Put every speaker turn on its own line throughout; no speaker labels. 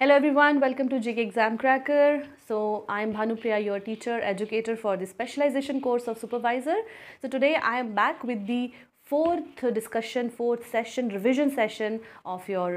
Hello everyone, welcome to JK Exam Cracker. So I am Bhanupriya, your teacher, educator for the specialization course of supervisor. So today I am back with the fourth discussion fourth session revision session of your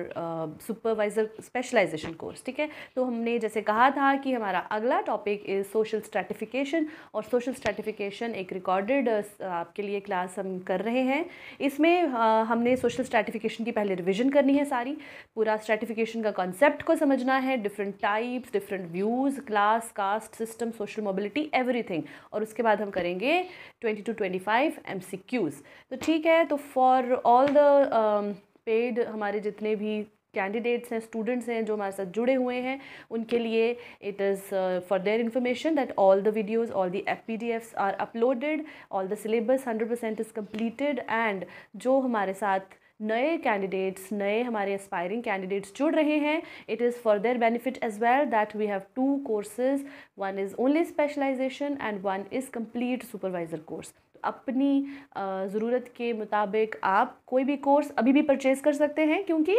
supervisor specialization course ठीक है? तो हमने जैसे कहा था कि हमारा अगला टॉपिक इज़ सोशल स्ट्रेटिफिकेशन और सोशल स्ट्रेटिफिकेशन एक रिकॉर्डेड uh, आपके लिए क्लास हम कर रहे हैं। इसमें uh, हमने सोशल स्ट्रेटिफिकेशन की पहले रिविजन करनी है सारी। पूरा स्ट्रेटिफिकेशन का कॉन्सेप्ट को समझना है different types different views class caste system social mobility everything और उसके बाद हम करेंगे twenty two twenty five M C Qs तो ठीक ठीक है तो फॉर ऑल द पेड हमारे जितने भी कैंडिडेट्स हैं स्टूडेंट्स हैं जो हमारे साथ जुड़े हुए हैं, उनके लिए it is for their information that all the videos all the F P D Fs are uploaded all the syllabus hundred percent is completed and जो हमारे साथ नए कैंडिडेट्स नए हमारे एस्पायरिंग कैंडिडेट्स जुड़ रहे हैं it is for their benefit as well that we have two courses one is only specialization and one is complete supervisor course अपनी ज़रूरत के मुताबिक आप कोई भी कोर्स अभी भी परचेज़ कर सकते हैं क्योंकि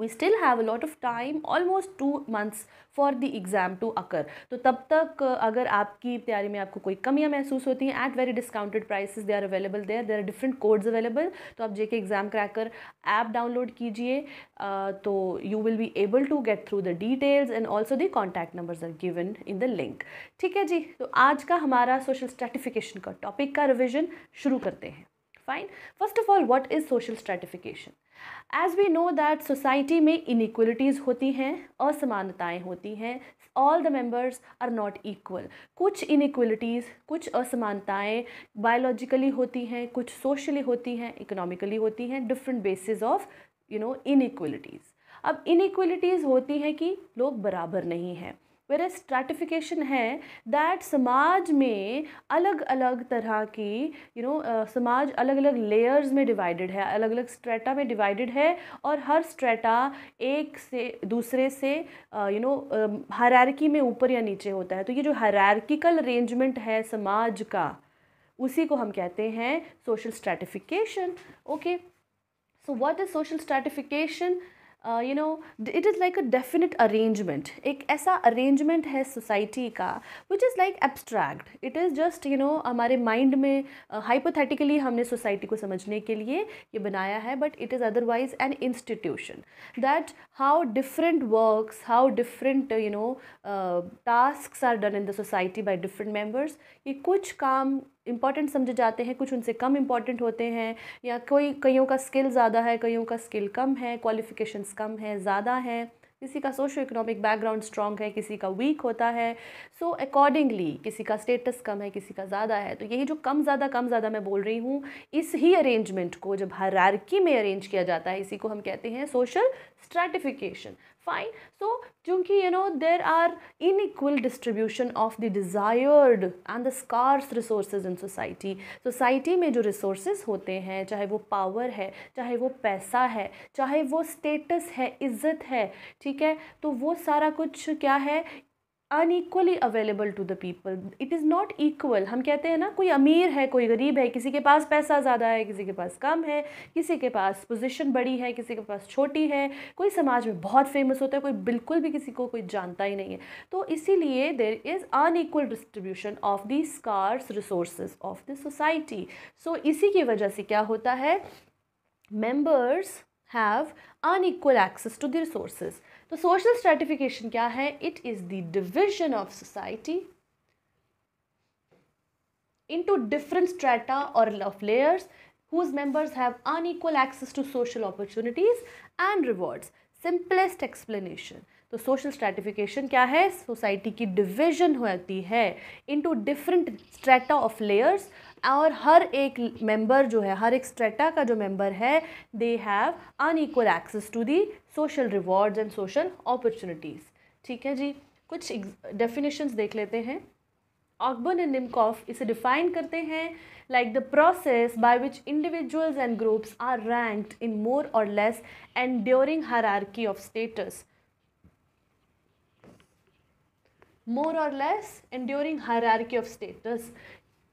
we still have lot of time almost two months for the exam to occur तो तब तक, अगर आपकी तैयारी में आपको कोई कमियाँ महसूस होती हैं at very discounted prices they are available there there are different codes available तो आप JK exam cracker app download कीजिए तो you will be able to get through the details and also the contact numbers are given in the link ठीक है जी? तो आज का हमारा सोशल स्ट्रेटिफिकेशन का टॉपिक का रिविजन शुरू करते हैं। Fine first of all what is social stratification as we know that society में इनक्वलिटीज़ होती हैं, असमानताएँ होती हैं all the members are not equal कुछ इनक्वलिटीज़ कुछ असमानताएँ बायोलॉजिकली होती हैं, कुछ सोशली होती हैं इकोनॉमिकली होती हैं different basis of you know inequalities अब इनिक्वलिटीज़ होती हैं कि लोग बराबर नहीं हैं। वेर स्ट्रैटिफिकेशन है दैट समाज में अलग अलग तरह की you you know know, uh, समाज अलग अलग लेयर्स में डिवाइडेड है अलग अलग स्ट्रेटा में डिवाइडेड है और हर स्ट्रेटा एक से दूसरे से यू नो हरारकी में ऊपर या नीचे होता है। तो ये जो हरारकिकल अरेंजमेंट है समाज का उसी को हम कहते हैं social stratification okay so what is social stratification you know it is like a definite arrangement एक ऐसा अरेंजमेंट है सोसाइटी का which is like abstract it is just you know हमारे माइंड में हाइपोथेटिकली uh, हमने सोसाइटी को समझने के लिए ये बनाया है but it is otherwise an institution that how different works how different you know task are done in the society by different members ये कुछ काम इंपॉर्टेंट समझे जाते हैं कुछ उनसे कम इंपॉर्टेंट होते हैं या कोई कईयों का स्किल ज़्यादा है कईयों का स्किल कम है क्वालिफ़िकेशंस कम है ज़्यादा है किसी का सोशो इकोनॉमिक बैकग्राउंड स्ट्रॉन्ग है किसी का वीक होता है सो so, अकॉर्डिंगली किसी का स्टेटस कम है किसी का ज़्यादा है तो यही जो कम ज़्यादा कम ज़्यादा मैं बोल रही हूँ इस ही अरेंजमेंट को जब हरारकी में अरेंज किया जाता है इसी को हम कहते हैं सोशल स्ट्रैटिफिकेशन फाइन सो चूँकि you know there are in equal distribution of the desired and the scarce resource in society society में जो रिसोर्स होते हैं, चाहे वो पावर है, चाहे वो पैसा है, चाहे वो स्टेटस है, इज़्ज़त है, ठीक है? तो वो सारा कुछ क्या है? Unequally available to the people it is not equal हम कहते हैं ना, कोई अमीर है, कोई गरीब है, किसी के पास पैसा ज़्यादा है, किसी के पास कम है, किसी के पास पोजीशन बड़ी है, किसी के पास छोटी है, कोई समाज में बहुत फ़ेमस होता है, कोई बिल्कुल भी किसी को कोई जानता ही नहीं है। तो इसीलिए there is unequal distribution of the scarce resource of the society so इसी की वजह से क्या होता है? Members have unequal access to the resources तो सोशल स्ट्रेटिफिकेशन क्या है? It is the division of society into different strata और of layers whose members have unequal access to social opportunities and reward simplest explanation तो social stratification क्या है? Society की division होती है into different strata of layers और हर एक मेंबर जो है, हर एक स्ट्रेटा का जो मेंबर है they have unequal access to the social rewards and social opportunities ठीक है जी? कुछ डेफिनेशंस देख लेते हैं। ऑकबर्न एंड निमकॉफ इसे डिफाइन करते हैं like the process by which individuals and groups are ranked in more or less enduring hierarchy of status more or less enduring hierarchy of status.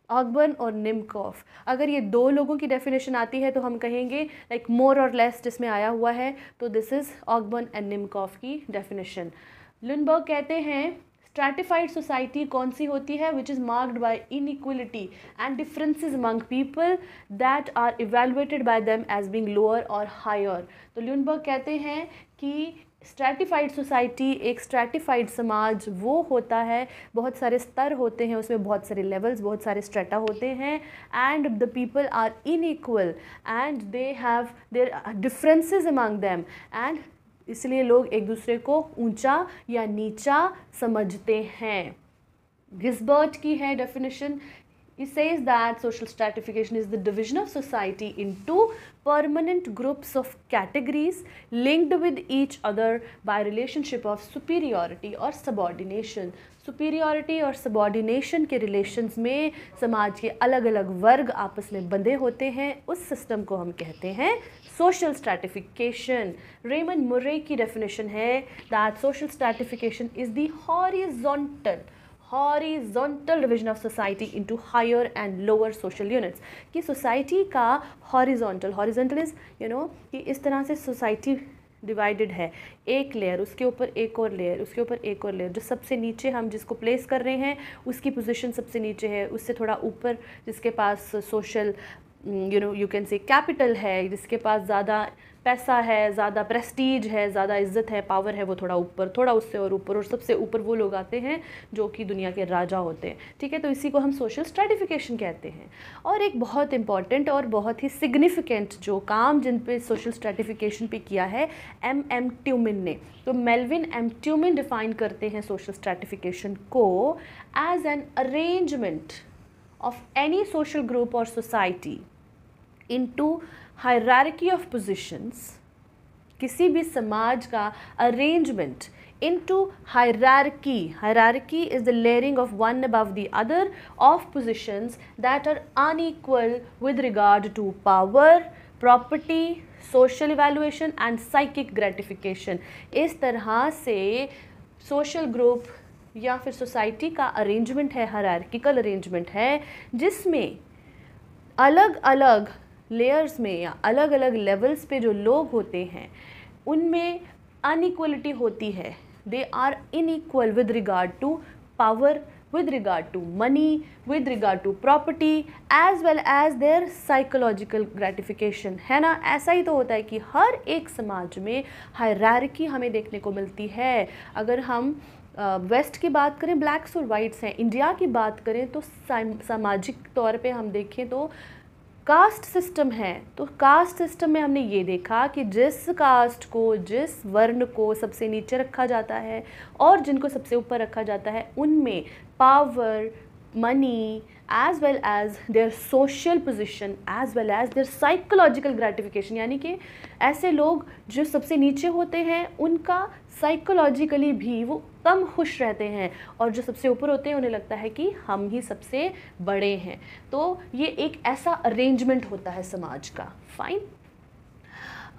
Ogburn और निमकॉफ। अगर ये दो लोगों की डेफिनेशन आती है तो हम कहेंगे लाइक मोर और लेस जिसमें आया हुआ है तो this is Ogburn and Nimkoff की डेफिनेशन लुनबर्ग कहते हैं स्ट्रैटिफाइड सोसाइटी कौन सी होती है? Which is marked by inequality and differences among people that are evaluated by them as being lower or higher तो ल्यूनबर्ग कहते हैं कि स्ट्रैटिफाइड सोसाइटी एक स्ट्रैटिफाइड समाज, वो होता है, बहुत सारे स्तर होते हैं, उसमें बहुत सारे लेवल्स बहुत सारे स्ट्रेटा होते हैं and the people are unequal and they have their differences among them and इसलिए लोग एक दूसरे को ऊँचा या नीचा समझते हैं। गिस्बर्ट की है definition It says that social stratification is the division of society into permanent groups of categories linked with each other by relationship of superiority or subordination. Superiority और सबॉर्डिनेशन के रिलेशंस में समाज के अलग अलग वर्ग आपस में बंधे होते हैं उस सिस्टम को हम कहते हैं सोशल स्ट्रैटिफिकेशन रेमन मुर्रे की डेफिनेशन है that social stratification is the horizontal horizontal division of society into higher and lower social units कि सोसाइटी का horizontal horizontal is you know कि इस तरह से सोसाइटी डिवाइडेड है। एक लेयर उसके ऊपर एक और लेयर उसके ऊपर एक और लेयर जो सबसे नीचे हम जिसको प्लेस कर रहे हैं, उसकी पोजीशन सबसे नीचे है, उससे थोड़ा ऊपर जिसके पास social you know you can say capital है, जिसके पास ज़्यादा पैसा है, ज़्यादा प्रेस्टीज है, ज़्यादा इज़्ज़त है पावर है वो थोड़ा ऊपर, थोड़ा उससे और ऊपर, और सबसे ऊपर वो लोग आते हैं जो कि दुनिया के राजा होते हैं। ठीक है तो इसी को हम सोशल स्ट्रेटिफिकेशन कहते हैं। और एक बहुत इंपॉर्टेंट और बहुत ही सिग्निफिकेंट जो काम जिन पे सोशल स्ट्रेटिफिकेशन पे किया है एम एम ट्यूमिन ने। तो मेलविन एम ट्यूमिन डिफाइन करते हैं सोशल स्ट्रेटिफिकेशन को as an arrangement of any social group or society into hierarchy of positions किसी भी समाज का arrangement into hierarchy hierarchy is the layering of one above the other of positions that are unequal with regard to power property social valuation and psychic gratification इस तरह से social group या फिर society का अरेंजमेंट है हर arrangement है, जिसमें अलग अलग लेयर्स में या अलग अलग लेवल्स पे जो लोग होते हैं उनमें अनइक्वलिटी होती है। They are unequal with regard to power with regard to money with regard to property as well as their psychological gratification है ना? ऐसा ही तो होता है कि हर एक समाज में हायरार्की हमें देखने को मिलती है। अगर हम वेस्ट uh, की बात करें ब्लैक्स और वाइट्स हैं इंडिया की बात करें तो सामाजिक तौर पे हम देखें तो कास्ट सिस्टम है तो कास्ट सिस्टम में हमने ये देखा कि जिस कास्ट को, जिस वर्ण को सबसे नीचे रखा जाता है और जिनको सबसे ऊपर रखा जाता है, उनमें power money as well as their social position as well as their psychological gratification यानी कि ऐसे लोग जो सबसे नीचे होते हैं, उनका साइकोलॉजिकली भी वो कम खुश रहते हैं और जो सबसे ऊपर होते हैं, उन्हें लगता है कि हम ही सबसे बड़े हैं। तो ये एक ऐसा अरेंजमेंट होता है समाज का। फाइन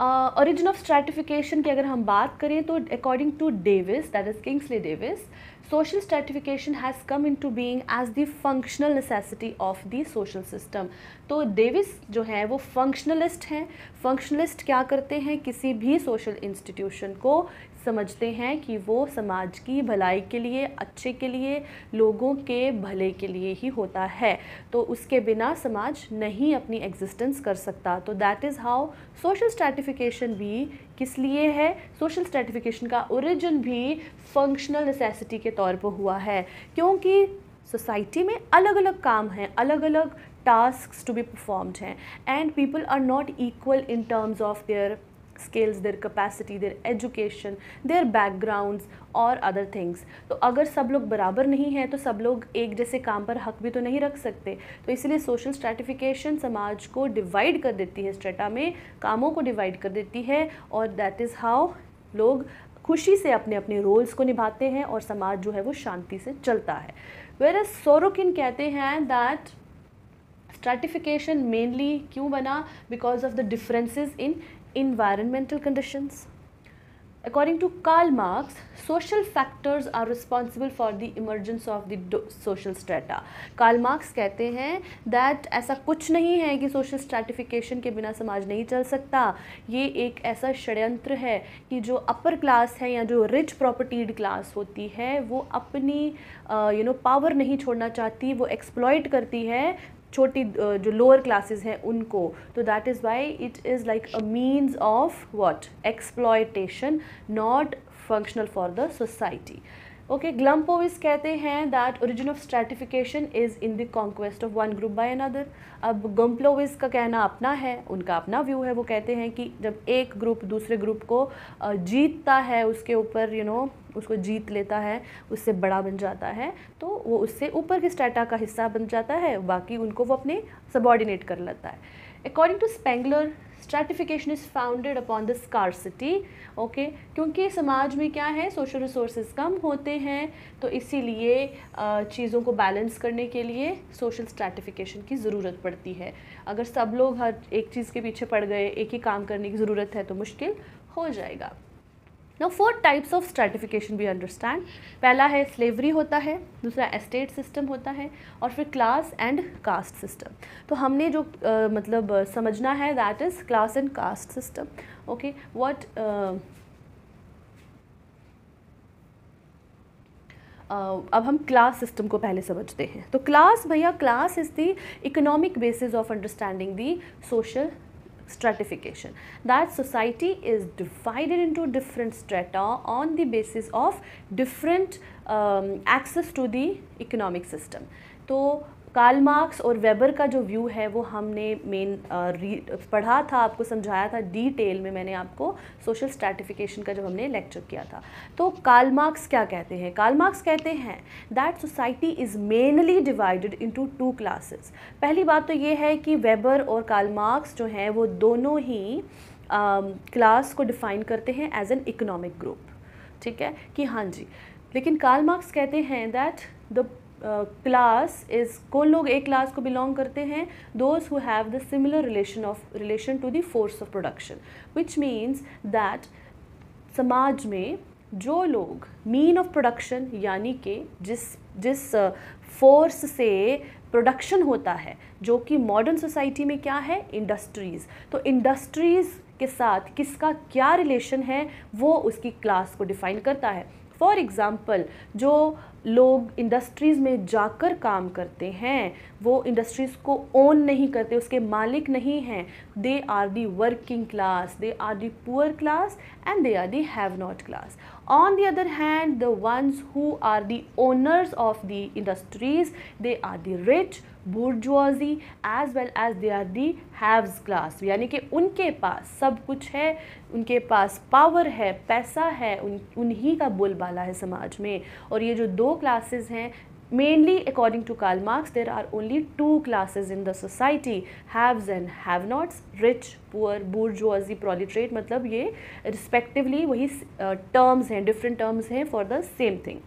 ओरिजिन ऑफ़ स्ट्रेटिफिकेशन की अगर हम बात करें तो according to Davis that is Kingsley Davis social stratification has come into being as the functional necessity of the social system तो डेविस जो है, वो फंक्शनलिस्ट हैं फंक्शनलिस्ट क्या करते हैं? किसी भी सोशल इंस्टीट्यूशन को समझते हैं कि वो समाज की भलाई के लिए, अच्छे के लिए, लोगों के भले के लिए ही होता है। तो उसके बिना समाज नहीं अपनी एग्जिस्टेंस कर सकता। तो that is how social stratification भी किस लिए है? सोशल स्ट्रैटिफिकेशन का ओरिजिन भी फंक्शनल नेसेसिटी के तौर पर हुआ है। क्योंकि सोसाइटी में अलग अलग काम हैं अलग अलग टास्क टू बी परफॉर्म्ड हैं. And people are not equal in terms of their skills their capacity their education their backgrounds और अदर थिंग्स तो अगर सब लोग बराबर नहीं हैं तो सब लोग एक जैसे काम पर हक भी तो नहीं रख सकते. तो इसलिए सोशल स्ट्रेटिफिकेशन समाज को डिवाइड कर देती है स्ट्रेटा में कामों को डिवाइड कर देती है और दैट इज़ हाउ लोग खुशी से अपने अपने रोल्स को निभाते हैं और समाज जो है वो शांति से चलता है. वेर सोरोकिन कहते हैं दैट स्ट्रेटिफिकेशन मेनली क्यों बना? Because of the differences in environmental conditions according to Karl Marx social factors are responsible for the emergence of the social strata Karl Marx कहते हैं दैट ऐसा कुछ नहीं है कि सोशल स्ट्रेटिफिकेशन के बिना समाज नहीं चल सकता। ये एक ऐसा षड्यंत्र है कि जो अपर क्लास है या जो रिच प्रॉपर्टीड क्लास होती है, वो अपनी यू नो पावर नहीं छोड़ना चाहती, वो एक्सप्लॉयट करती है छोटी जो लोअर क्लासेस हैं उनको। तो that is why it is like a means of what exploitation not functional for the society okay Gumplowicz कहते हैं that origin of stratification is in the conquest of one group by another अब Gumplowicz का कहना अपना है, उनका अपना view है, वो कहते हैं कि जब एक ग्रुप दूसरे ग्रुप को जीतता है, उसके ऊपर यू नो उसको जीत लेता है, उससे बड़ा बन जाता है तो वो उससे ऊपर के स्टेटा का हिस्सा बन जाता है, बाकी उनको वो अपने सबॉर्डिनेट कर लेता है। According to Spengler stratification is founded upon the scarcity okay क्योंकि समाज में क्या है? सोशल रिसोर्स कम होते हैं तो इसीलिए चीज़ों को बैलेंस करने के लिए सोशल स्ट्रेटिफिकेशन की ज़रूरत पड़ती है। अगर सब लोग हर एक चीज़ के पीछे पड़ गए, एक ही काम करने की ज़रूरत है तो मुश्किल हो जाएगा। Now four types of stratification भी अंडरस्टैंड पहला है स्लेवरी होता है दूसरा एस्टेट सिस्टम होता है और फिर क्लास एंड कास्ट सिस्टम तो हमने जो uh, मतलब uh, समझना है that is class and caste system okay what अब हम क्लास सिस्टम को पहले समझते हैं. तो क्लास भैया class is the economic basis of understanding the social stratification. That society is divided into different strata on the basis of different um, access to the economic system. तो Karl Marx और Weber का जो view है, वो हमने main पढ़ा था, आपको समझाया था डिटेल में मैंने आपको सोशल स्ट्रैटिफिकेशन का जब हमने लेक्चर किया था। तो कार्ल मार्क्स क्या कहते हैं? कार्ल मार्क्स कहते हैं that society is mainly divided into two classes पहली बात तो ये है कि वेबर और कार्ल मार्क्स जो हैं, वो दोनों ही क्लास को डिफ़ाइन करते हैं एज एन इकोनॉमिक ग्रुप ठीक है? कि हाँ जी। लेकिन कार्ल मार्क्स कहते हैं दैट द क्लास इज़ कौन लोग एक क्लास को बिलोंग करते हैं those who have the similar relation of relation to the force of production which means that समाज में जो लोग मीन ऑफ़ प्रोडक्शन यानी कि जिस जिस फोर्स uh, से प्रोडक्शन होता है जो कि मॉडर्न सोसाइटी में क्या है? इंडस्ट्रीज़ तो इंडस्ट्रीज़ के साथ किसका क्या रिलेशन है? वो उसकी क्लास को डिफ़ाइन करता है. फॉर एग्ज़ाम्पल जो लोग इंडस्ट्रीज़ में जाकर काम करते हैं, वो इंडस्ट्रीज़ को ओन नहीं करते, उसके मालिक नहीं हैं। They are the working class they are the poor class and they are the have not class on the other hand, the ones who are the owners of the industries, they are the rich bourgeoisie as well as they are the haves class यानी कि उनके पास सब कुछ है, उनके पास power है, पैसा है, उन, उन्हीं का बोलबाला है समाज में। और ये जो दो क्लासेस हैं mainly according to Karl Marx there are only two classes in the society haves and have nots rich poor bourgeoisie proletariat मतलब ये respectively वही terms हैं different terms हैं for the same thing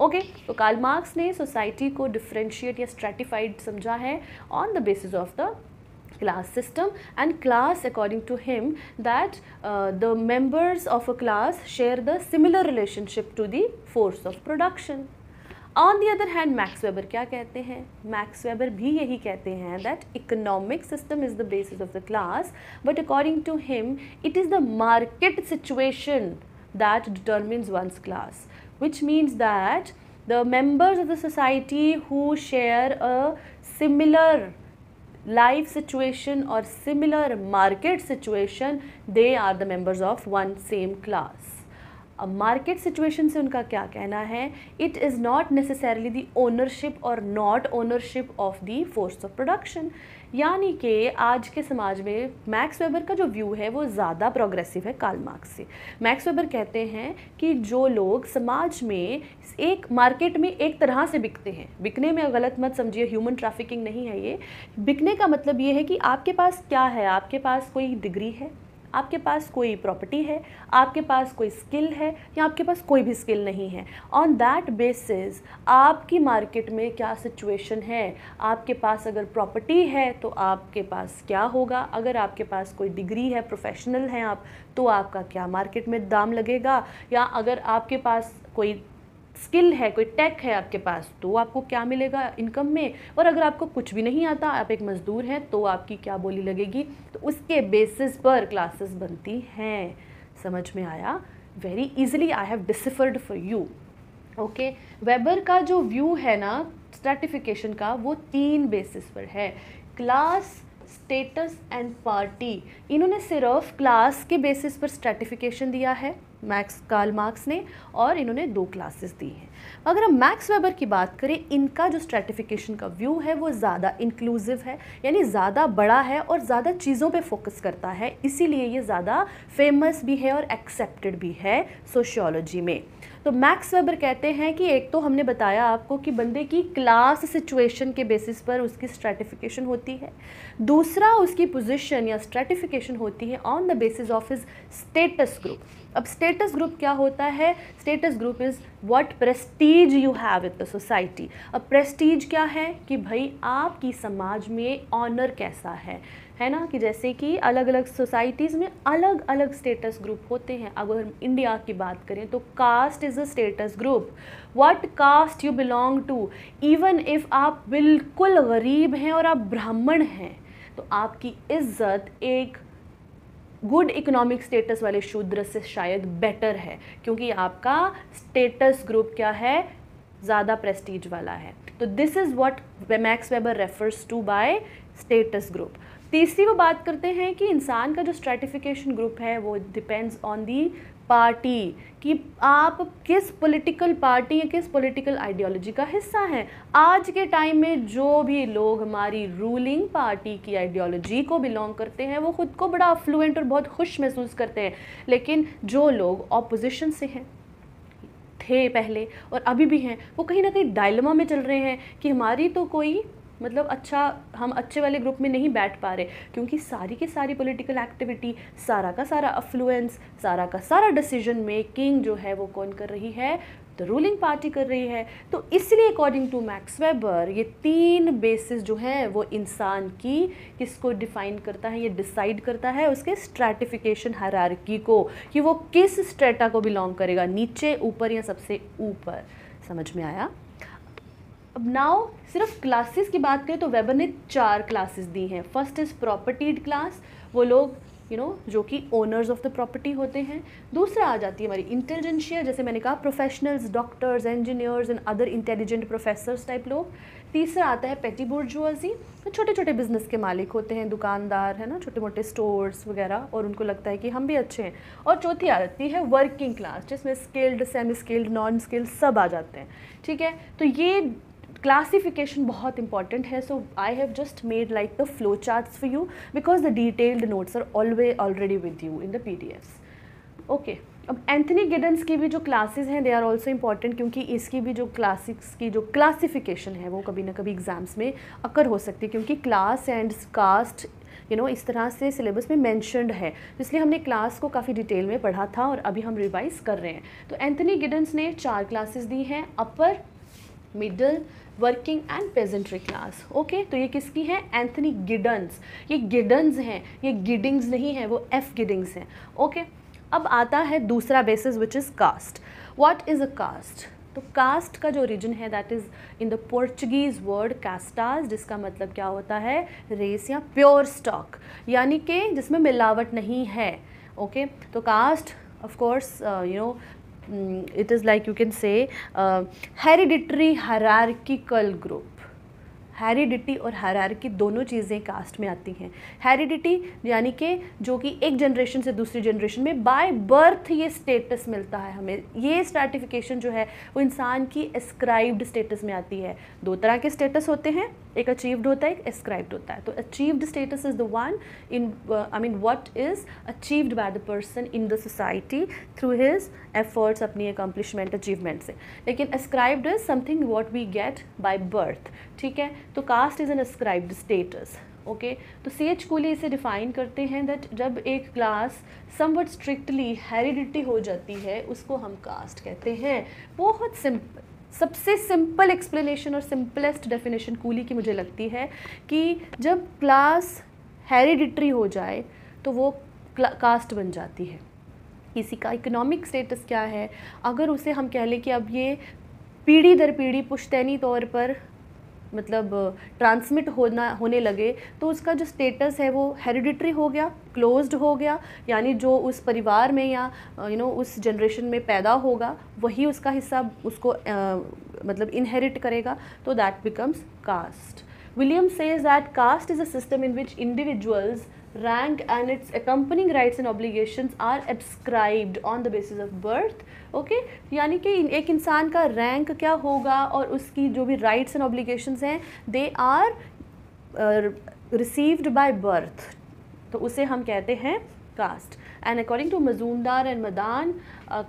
okay तो Karl Marx ने society को differentiate या stratified समझा है on the basis of the class system and class according to him that uh, the members of a class share the similar relationship to the force of production on the other hand Max Weber क्या कहते हैं? Max Weber भी यही कहते हैं that economic system is the basis of the class but according to him it is the market situation that determines one's class which means that the members of the society who share a similar life situation or similar market situation they are the members of one same class market situation से उनका क्या कहना है? It is not necessarily the ownership or not ownership of the force of production यानी कि आज के समाज में मैक्स वेबर का जो व्यू है, वो ज़्यादा प्रोग्रेसिव है कार्ल मार्क्स से। मैक्स वेबर कहते हैं कि जो लोग समाज में एक मार्केट में एक तरह से बिकते हैं, बिकने में गलत मत समझिए ह्यूमन ट्रैफिकिंग नहीं है ये। बिकने का मतलब ये है कि आपके पास क्या है? आपके पास कोई डिग्री है? आपके पास कोई प्रॉपर्टी है, आपके पास कोई स्किल है या आपके पास कोई भी स्किल नहीं है। ऑन दैट बेसिस आपकी मार्केट में क्या सिचुएशन है? आपके पास अगर प्रॉपर्टी है तो आपके पास क्या होगा? अगर आपके पास कोई डिग्री है प्रोफेशनल हैं आप तो आपका क्या मार्केट में दाम लगेगा? या अगर आपके पास कोई स्किल है, कोई टेक है आपके पास तो आपको क्या मिलेगा इनकम में? और अगर आपको कुछ भी नहीं आता, आप एक मज़दूर हैं तो आपकी क्या बोली लगेगी? तो उसके बेसिस पर क्लासेस बनती हैं। समझ में आया? Very easily I have deciphered for you okay Weber का जो व्यू है ना स्ट्रेटिफिकेशन का, वो तीन बेसिस पर है। क्लास स्टेटस एंड पार्टी इन्होंने सिर्फ़ क्लास के बेसिस पर स्ट्रेटिफिकेशन दिया है। मैक्स कार्ल मार्क्स ने और इन्होंने दो क्लासेस दी हैं। अगर हम मैक्स वेबर की बात करें, इनका जो स्ट्रेटिफिकेशन का व्यू है, वो ज़्यादा इंक्लूसिव है, यानी ज़्यादा बड़ा है और ज़्यादा चीज़ों पे फोकस करता है। इसीलिए ये ज़्यादा फ़ेमस भी है और एक्सेप्टेड भी है सोशियोलॉजी में। तो मैक्स वेबर कहते हैं कि एक तो हमने बताया आपको कि बंदे की क्लास सिचुएशन के बेसिस पर उसकी स्ट्रेटिफिकेशन होती है। दूसरा, उसकी पोजीशन या स्ट्रेटिफिकेशन होती है on the basis of his status group अब स्टेटस ग्रुप क्या होता है? Status group is what prestige you have with the society अब प्रेस्टीज क्या है? कि भाई आपकी समाज में ऑनर कैसा है? है ना, कि जैसे कि अलग अलग सोसाइटीज़ में अलग अलग स्टेटस ग्रुप होते हैं। अगर हम इंडिया की बात करें तो caste is a status group what caste you belong to even if आप बिल्कुल गरीब हैं और आप ब्राह्मण हैं तो आपकी इज़्ज़त एक गुड इकोनॉमिक स्टेटस वाले शूद्र से शायद बेटर है, क्योंकि आपका स्टेटस ग्रुप क्या है? ज़्यादा प्रेस्टीज वाला है। तो this is what Max Weber refers to by status group तीसरी वो बात करते हैं कि इंसान का जो स्ट्रेटिफिकेशन ग्रुप है, वो डिपेंड्स ऑन दी पार्टी कि आप किस पॉलिटिकल पार्टी या किस पॉलिटिकल आइडियोलॉजी का हिस्सा हैं। आज के टाइम में जो भी लोग हमारी रूलिंग पार्टी की आइडियोलॉजी को बिलोंग करते हैं, वो ख़ुद को बड़ा अफ्लुएंट और बहुत खुश महसूस करते हैं। लेकिन जो लोग ऑपोजिशन से हैं, थे पहले और अभी भी हैं, वो कहीं ना कहीं डायलमा में चल रहे हैं कि हमारी तो कोई मतलब अच्छा हम अच्छे वाले ग्रुप में नहीं बैठ पा रहे, क्योंकि सारी की सारी पॉलिटिकल एक्टिविटी सारा का सारा अफ्लुएंस सारा का सारा डिसीज़न मेकिंग जो है वो कौन कर रही है? द रूलिंग पार्टी कर रही है। तो इसलिए अकॉर्डिंग टू मैक्स वेबर ये तीन बेसिस जो हैं, वो इंसान की किसको डिफाइन करता है, ये डिसाइड करता है उसके स्ट्रेटिफिकेशन हरारकी को, कि वो किस स्ट्रेटा को बिलोंग करेगा, नीचे, ऊपर या सबसे ऊपर। समझ में आया? अब नाउ सिर्फ़ क्लासेस की बात करें तो वेबर ने चार क्लासेस दी हैं। फ़र्स्ट इज़ प्रॉपर्टीड क्लास वो लोग यू you नो know, जो कि ओनर्स ऑफ़ द प्रॉपर्टी होते हैं। दूसरा आ जाती है हमारी इंटेलिजेंशिया जैसे मैंने कहा professionals doctors engineers and other intelligent professors type लोग। तीसरा आता है पेटी बुर्जुआजी तो छोटे छोटे बिज़नेस के मालिक होते हैं दुकानदार है ना छोटे मोटे स्टोर्स वगैरह और उनको लगता है कि हम भी अच्छे हैं। और चौथी आ जाती है वर्किंग क्लास जिसमें skilled semi skilled non skilled सब आ जाते हैं। ठीक है? तो ये classification बहुत important है, so I have just made, like, the flow charts for you because the detailed notes are always already with you in the PDFs okay, अब एंथनी गिडन्स की भी जो क्लासेस हैं दे आर ऑल्सो इंपॉर्टेंट क्योंकि इसकी भी जो classics की जो क्लासिफिकेशन है, वो कभी ना कभी एग्ज़ाम्स में अकर हो सकती है क्योंकि class and caste you know इस तरह से सिलेबस में मैंशनड है। तो इसलिए हमने क्लास को काफ़ी डिटेल में पढ़ा था और अभी हम रिवाइज कर रहे हैं। तो एंथनी गिडन्स ने चार क्लासेस दी हैं upper middle working and peasantry class okay तो ये किसकी है? एंथनी गिडन्स ये गिडन्स हैं. ये गिडिंग्स नहीं हैं वो एफ़ गिडिंग्स हैं. Okay okay? अब आता है दूसरा basis which is caste what is a caste तो कास्ट का जो ओरिजिन है that is in the Portuguese word castas जिसका मतलब क्या होता है? रेस या प्योर स्टॉक यानी कि जिसमें मिलावट नहीं है. Okay okay? तो caste of course uh, you Mm, it is like you can say uh, hereditary hierarchical group heredity और हरारकी दोनों चीज़ें कास्ट में आती हैं। हेरिडिटी यानी कि जो कि एक जनरेशन से दूसरी जनरेशन में बाय बर्थ ये स्टेटस मिलता है हमें। ये स्ट्रैटिफिकेशन जो है वो इंसान की एस्क्राइब्ड स्टेटस में आती है। दो तरह के स्टेटस होते हैं, एक अचीव्ड होता है, एक एस्क्राइब्ड होता है। तो achieved status is the one in I mean what is achieved by the person in the society through his efforts अपनी अकम्पलिशमेंट अचीवमेंट से। लेकिन ascribed is something what we get by birth ठीक है? तो caste is an ascribed status okay तो C H Cooley इसे define करते हैं दैट जब एक क्लास समवट स्ट्रिक्टली हेरिडिटी हो जाती है, उसको हम कास्ट कहते हैं। बहुत सिंपल सबसे सिंपल एक्सप्लेनेशन और सिंपलेस्ट डेफिनेशन कूली की मुझे लगती है कि जब क्लास हेरिडिटरी हो जाए तो वो कास्ट बन जाती है। किसी का इकोनॉमिक स्टेटस क्या है? अगर उसे हम कह लें कि अब ये पीढ़ी दर पीढ़ी पुश्तैनी तौर पर मतलब ट्रांसमिट होना होने लगे तो उसका जो स्टेटस है वो हेरिडिटरी हो गया क्लोज्ड हो गया यानी जो उस परिवार में या यू नो उस जनरेशन में पैदा होगा वही उसका हिस्सा उसको आ, मतलब इनहेरिट करेगा तो that becomes caste William says that caste is a system in which individuals rank and its accompanying rights and obligations are ascribed on the basis of birth okay यानी कि एक इंसान का रैंक क्या होगा और उसकी जो भी राइट्स एंड ऑब्लिगेशंस हैं they are received by birth तो उसे हम कहते हैं caste and according to Majumdar and Madan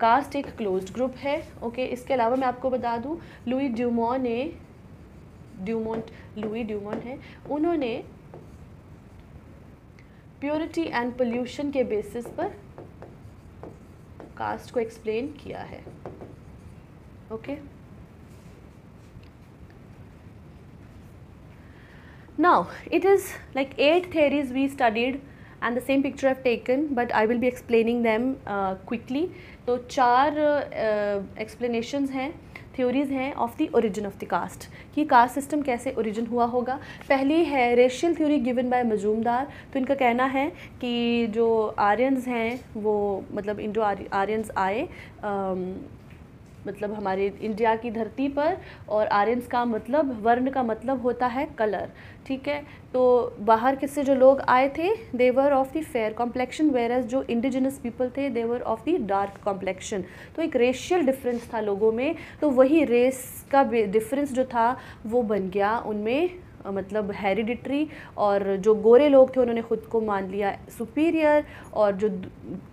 caste एक क्लोज्ड ग्रुप है. Okay okay? इसके अलावा मैं आपको बता दूँ लुई ड्यूमोन ने ड्यूमोंट लुई ड्यूमोन है, उन्होंने प्योरिटी एंड पोल्यूशन के बेसिस पर कास्ट को एक्सप्लेन किया है। Okay now it is like eight theories we studied and the same picture I've taken but I will be explaining them quickly तो चार uh, हैं। थ्योरीज़ हैं of the origin of the caste कि caste system कैसे origin हुआ होगा? पहली है racial theory given by Majumdar तो इनका कहना है कि जो आर्यंस हैं, वो मतलब इंडो आर्यंस आए मतलब हमारे इंडिया की धरती पर और आर्यंस का मतलब वर्ण का मतलब होता है कलर, ठीक है? तो बाहर किससे जो लोग आए थे? They were of the fair complexion whereas जो इंडिजिनस पीपल थे they were of the dark complexion तो एक रेशियल डिफरेंस था लोगों में तो वही रेस का डिफरेंस जो था, वो बन गया उनमें मतलब हेरिडिटरी और जो गोरे लोग थे, उन्होंने ख़ुद को मान लिया सुपीरियर और जो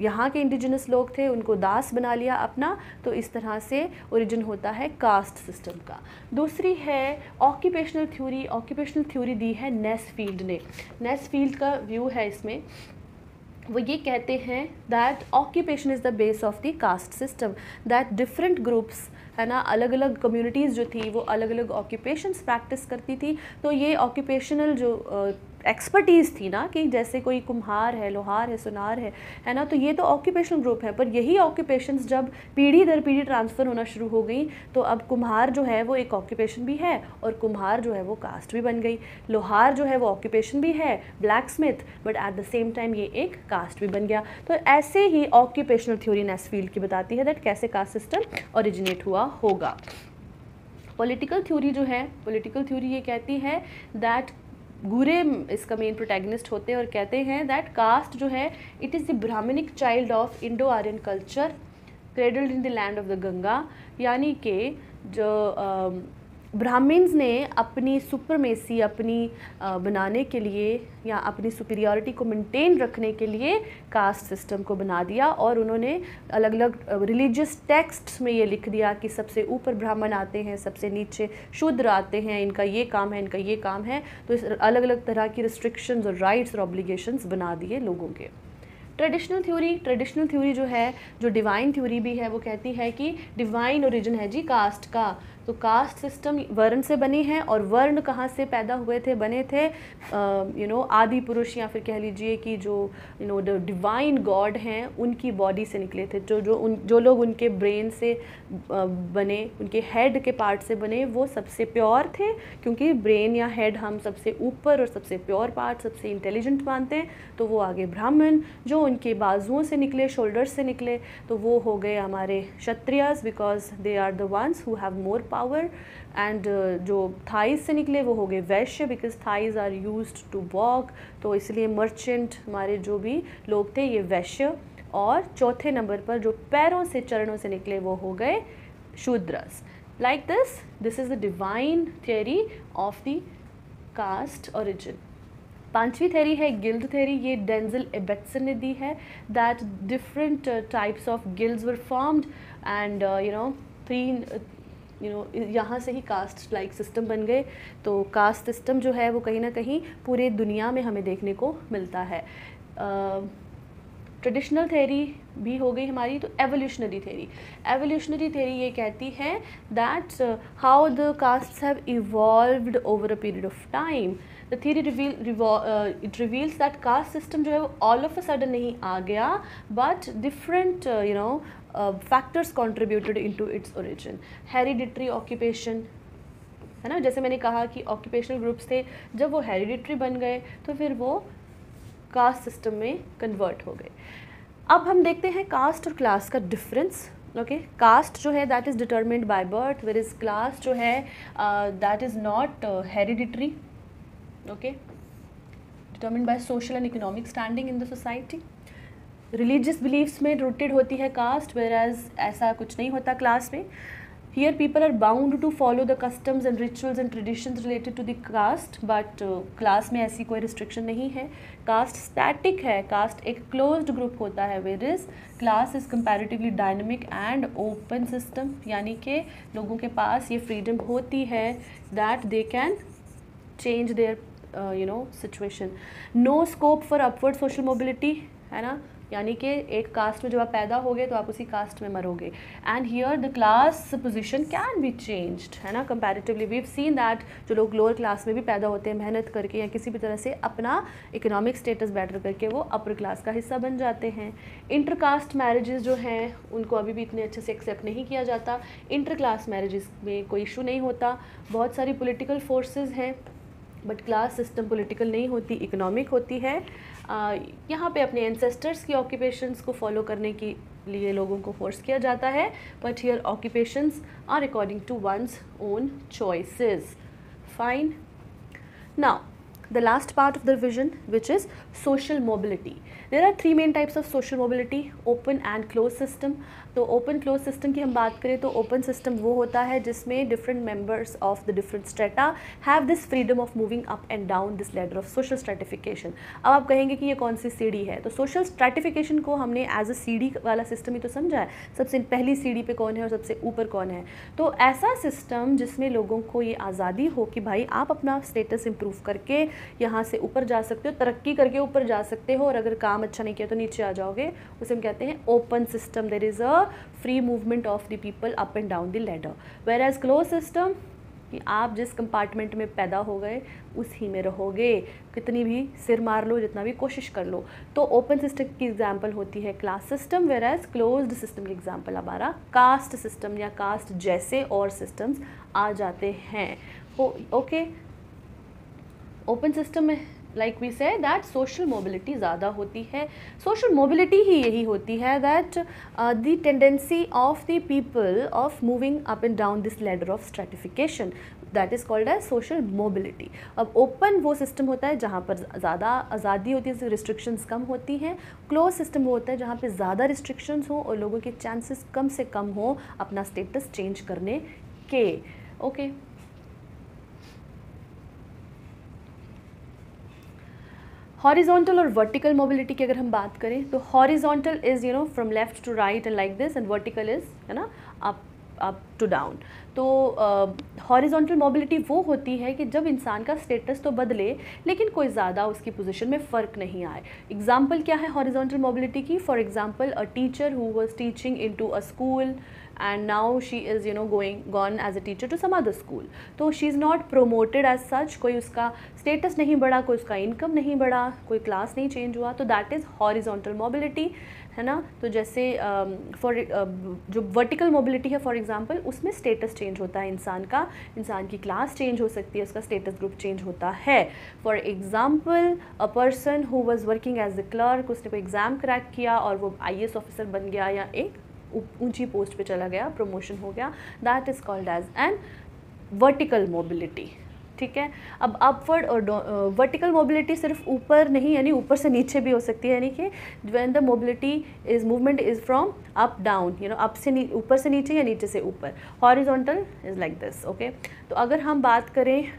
यहाँ के इंडिजिनस लोग थे, उनको दास बना लिया अपना। तो इस तरह से ओरिजिन होता है कास्ट सिस्टम का। दूसरी है ऑक्यूपेशनल थ्योरी ऑक्यूपेशनल थ्योरी दी है नेस फ़ील्ड ने। नेस फ़ील्ड का व्यू है इसमें। वो ये कहते हैं that occupation is the base of the caste system that different groups है ना अलग अलग कम्युनिटीज़ जो थी, वो अलग अलग ऑक्यूपेशंस प्रैक्टिस करती थी। तो ये ऑक्यूपेशनल जो एक्सपर्टीज़ थी ना कि जैसे कोई कुम्हार है, लोहार है, सुनार है है ना? तो ये तो ऑक्यूपेशनल ग्रुप है, पर यही ऑक्यूपेशंस जब पीढ़ी दर पीढ़ी ट्रांसफ़र होना शुरू हो गई तो अब कुम्हार जो है वो एक ऑक्यूपेशन भी है और कुम्हार जो है वो कास्ट भी बन गई। लोहार जो है वो ऑक्यूपेशन भी है blacksmith but at the same time ये एक कास्ट भी बन गया। तो ऐसे ही ऑक्यूपेशनल थ्योरी नेस फ़ील्ड की बताती है दैट कैसे कास्ट सिस्टम ओरिजिनेट हुआ होगा। पॉलिटिकल थ्योरी जो है पॉलिटिकल थ्योरी ये कहती है दैट गुरे इसका मेन प्रोटैगनिस्ट होते हैं और कहते हैं दैट कास्ट जो है it is the Brahmanic child of Indo Aryan culture cradled in the land of the Ganga यानी कि जो ब्राह्मण्स ने अपनी सुपरमेसी, अपनी बनाने के लिए या अपनी सुपीरियरिटी को मेंटेन रखने के लिए कास्ट सिस्टम को बना दिया और उन्होंने अलग अलग रिलीजियस टेक्स्ट्स में ये लिख दिया कि सबसे ऊपर ब्राह्मण आते हैं, सबसे नीचे शूद्र आते हैं, इनका ये काम है, इनका ये काम है तो इस अलग अलग तरह की रिस्ट्रिक्शंस और राइट्स और ऑब्लिगेशंस बना दिए लोगों के। ट्रेडिशनल थ्योरी ट्रेडिशनल थ्योरी जो है, जो डिवाइन थ्योरी भी है, वो कहती है कि डिवाइन ओरिजिन है जी कास्ट का। तो कास्ट सिस्टम वर्ण से बनी है और वर्ण कहाँ से पैदा हुए थे, बने थे यू नो आदि पुरुष या फिर कह लीजिए कि जो यू नो डिवाइन गॉड हैं, उनकी बॉडी से निकले थे। जो जो उन, जो लोग उनके ब्रेन से बने, उनके हेड के पार्ट से बने, वो सबसे प्योर थे, क्योंकि ब्रेन या हेड हम सबसे ऊपर और सबसे प्योर पार्ट सबसे इंटेलिजेंट मानते हैं तो वो आगे ब्राह्मण, जो उनके बाजुओं से निकले शोल्डर्स से निकले तो वो हो गए हमारे Kshatriyas because they are the ones who have more power and जो थाइज से निकले वो हो गए Vaishya because thighs are use to walk तो इसलिए मर्चेंट हमारे जो भी लोग थे ये वैश्य और चौथे नंबर पर जो पैरों से चरणों से निकले वो हो गए Shudras. Like this this is the divine theory of the caste origin पांचवी थेरी है, गिल्ड थेरी ये डेंजल एबेटसन ने दी है that different types of guilds were formed and you know three you know यहाँ से ही कास्ट लाइक सिस्टम बन गए। तो कास्ट सिस्टम जो है, वो कहीं ना कहीं पूरे दुनिया में हमें देखने को मिलता है। ट्रेडिशनल थेरी भी हो गई हमारी तो एवोल्यूशनरी थेरी एवोल्यूशनरी थेरी ये कहती है that how the caste have evolved over a period of time the theory reveal it reveals that caste system जो है वो ऑल ऑफ़ अ सडन नहीं आ गया but different you know factors contributed in to its origin hereditary occupation है ना? जैसे मैंने कहा कि ऑक्यूपेशनल ग्रुप्स थे, जब वो हेरिडिटरी बन गए तो फिर वो कास्ट सिस्टम में कन्वर्ट हो गए. अब हम देखते हैं कास्ट और क्लास का डिफरेंस ओके कास्ट जो है that is determined by birth whereas class जो है that is not hereditary okay determined by social and economic standing in the society religious beliefs में रूटेड होती है वेर एज ऐसा कुछ नहीं होता क्लास में Here people are bound to follow the customs and rituals and traditions related to the caste but uh, class में ऐसी कोई restriction नहीं है caste static है caste एक closed group होता है whereas class is comparatively dynamic and open system यानी कि लोगों के पास ये freedom होती है that they can change their uh, no situation no scope for upward social mobility है ना? यानी कि एक कास्ट में जब आप पैदा हो गए तो आप उसी कास्ट में मरोगे. And here the class position can be changed है ना? कंपेरेटिवली वी सीन दैट जो लोग लोअर क्लास में भी पैदा होते हैं मेहनत करके या किसी भी तरह से अपना इकोनॉमिक स्टेटस बेटर करके वो अपर क्लास का हिस्सा बन जाते हैं. इंटर कास्ट मैरिजेस जो हैं उनको अभी भी इतने अच्छे से एक्सेप्ट नहीं किया जाता. इंटर क्लास मैरिजेस में कोई इशू नहीं होता. बहुत सारी पोलिटिकल फोर्सेज हैं. बट क्लास सिस्टम पॉलिटिकल नहीं होती, इकोनॉमिक होती है। यहाँ पे अपने एंसेस्टर्स की ऑक्यूपेशंस को फॉलो करने के लिए लोगों को फोर्स किया जाता है but here occupations are according to one's own choices fine now the last part of the vision which is social mobility there are three main types of social mobility open and close system तो open close system की हम बात करें तो open system वो होता है जिसमें different members of the different strata have this freedom of moving up and down this ladder of social stratification अब आप कहेंगे कि ये कौन सी सीढ़ी है? तो सोशल स्ट्रेटिफिकेशन को हमने एज अ सीढ़ी वाला सिस्टम ही तो समझा है। सबसे पहली सीढ़ी पे कौन है और सबसे ऊपर कौन है? तो ऐसा सिस्टम जिसमें लोगों को ये आज़ादी हो कि भाई आप अपना स्टेटस इंप्रूव करके यहाँ से ऊपर जा सकते हो, तरक्की करके ऊपर जा सकते हो और अगर काम अच्छा नहीं किया तो नीचे आ जाओगे, उसे हम कहते हैं open system there is a free movement of the people up and down the ladder whereas close system कि आप जिस कंपार्टमेंट में पैदा हो गए, उसी में रहोगे। कितनी भी सिर मार लो, जितना भी कोशिश कर लो। तो ओपन सिस्टम की एग्जांपल होती है class system whereas close system की एग्जांपल हमारा कास्ट सिस्टम या कास्ट जैसे और सिस्टम्स आ जाते हैं। ओके ओपन सिस्टम में like we say that social mobility ज़्यादा होती है। सोशल मोबिलिटी ही यही होती है that the tendency of the people of moving up and down this ladder of stratification that is called as social mobility अब open वो सिस्टम होता है जहाँ पर ज़्यादा आज़ादी होती है रिस्ट्रिक्शंस कम होती हैं। क्लोज सिस्टम वो होता है जहाँ पर ज़्यादा रिस्ट्रिक्शंस हो और लोगों के चांसेस कम से कम हो अपना स्टेटस चेंज करने के। Okay okay. हॉरिजॉन्टल और वर्टिकल मोबिलिटी की अगर हम बात करें तो horizontal is you know from left to right and like this and vertical is है ना अप अप टू डाउन तो हॉरिजॉन्टल मोबिलिटी वो होती है कि जब इंसान का स्टेटस तो बदले, लेकिन कोई ज़्यादा उसकी पोजीशन में फ़र्क नहीं आए। एग्ज़ाम्पल क्या है हॉरिजॉन्टल मोबिलिटी की? For example a teacher who was teaching in to a school and now she is you know going gone as a teacher to some other school. तो she is not promoted as such. कोई उसका status नहीं बढ़ा कोई उसका income नहीं बढ़ा कोई class नहीं change हुआ. तो that is horizontal mobility है ना? तो जैसे फॉर um, uh, जो वर्टिकल मोबिलिटी है फॉर एग्जांपल उसमें स्टेटस चेंज होता है इंसान का. इंसान की क्लास चेंज हो सकती है उसका स्टेटस ग्रुप चेंज होता है. For example a person who was working as the clerk उसने कोई एग्ज़ाम क्रैक किया और वो आई ऑफिसर बन गया या एक ऊँची पोस्ट पे चला गया प्रमोशन हो गया। That is called as an vertical mobility ठीक है? अब अपवर्ड और वर्टिकल मोबिलिटी सिर्फ़ ऊपर नहीं, यानी ऊपर से नीचे भी हो सकती है, यानी कि when the mobility is movement is from up down you know up से ऊपर से नीचे या नीचे से ऊपर। Horizontal is like this okay तो अगर हम बात करें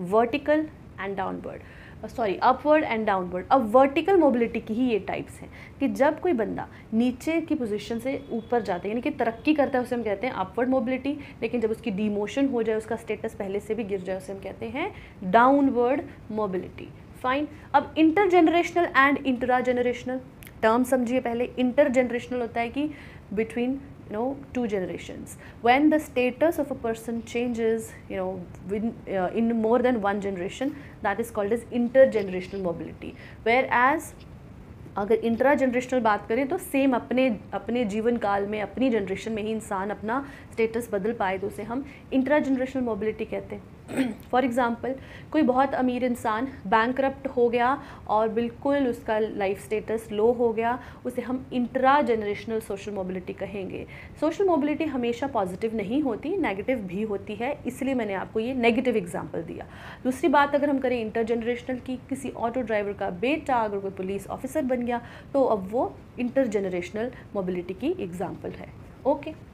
vertical and downward sorry upward and downward अब वर्टिकल मोबिलिटी की ही ये टाइप्स हैं कि जब कोई बंदा नीचे की पोजीशन से ऊपर जाता है, यानी कि तरक्की करता है, उसे हम कहते हैं अपवर्ड मोबिलिटी लेकिन जब उसकी डीमोशन हो जाए, उसका स्टेटस पहले से भी गिर जाए, उसे हम कहते हैं डाउनवर्ड मोबिलिटी फाइन अब inter generational and intra generational term समझिए पहले. इंटर जनरेशनल होता है कि between you know two generations when the status of a person changes you know within, uh, in more than one generation that is called as intergenerational mobility whereas अगर intra generational बात करें तो same अपने अपने जीवन काल में अपनी जनरेशन में ही इंसान अपना स्टेटस बदल पाए तो उसे हम इंट्रा जनरेशनल मोबिलिटी कहते हैं फॉर एग्ज़ाम्पल कोई बहुत अमीर इंसान बैंक हो गया और बिल्कुल उसका लाइफ स्टेटस लो हो गया, उसे हम इंट्रा जनरेशनल सोशल मोबिलिटी कहेंगे। सोशल मोबिलिटी हमेशा पॉजिटिव नहीं होती नेगेटिव भी होती है, इसलिए मैंने आपको ये नेगेटिव एग्ज़ाम्पल दिया। दूसरी बात अगर हम करें इंटर जनरेशनल की, किसी ऑटो ड्राइवर का बेटा अगर कोई पुलिस ऑफिसर बन गया तो अब वो इंटर जनरेशनल मोबिलिटी की एग्ज़ाम्पल है। Okay okay.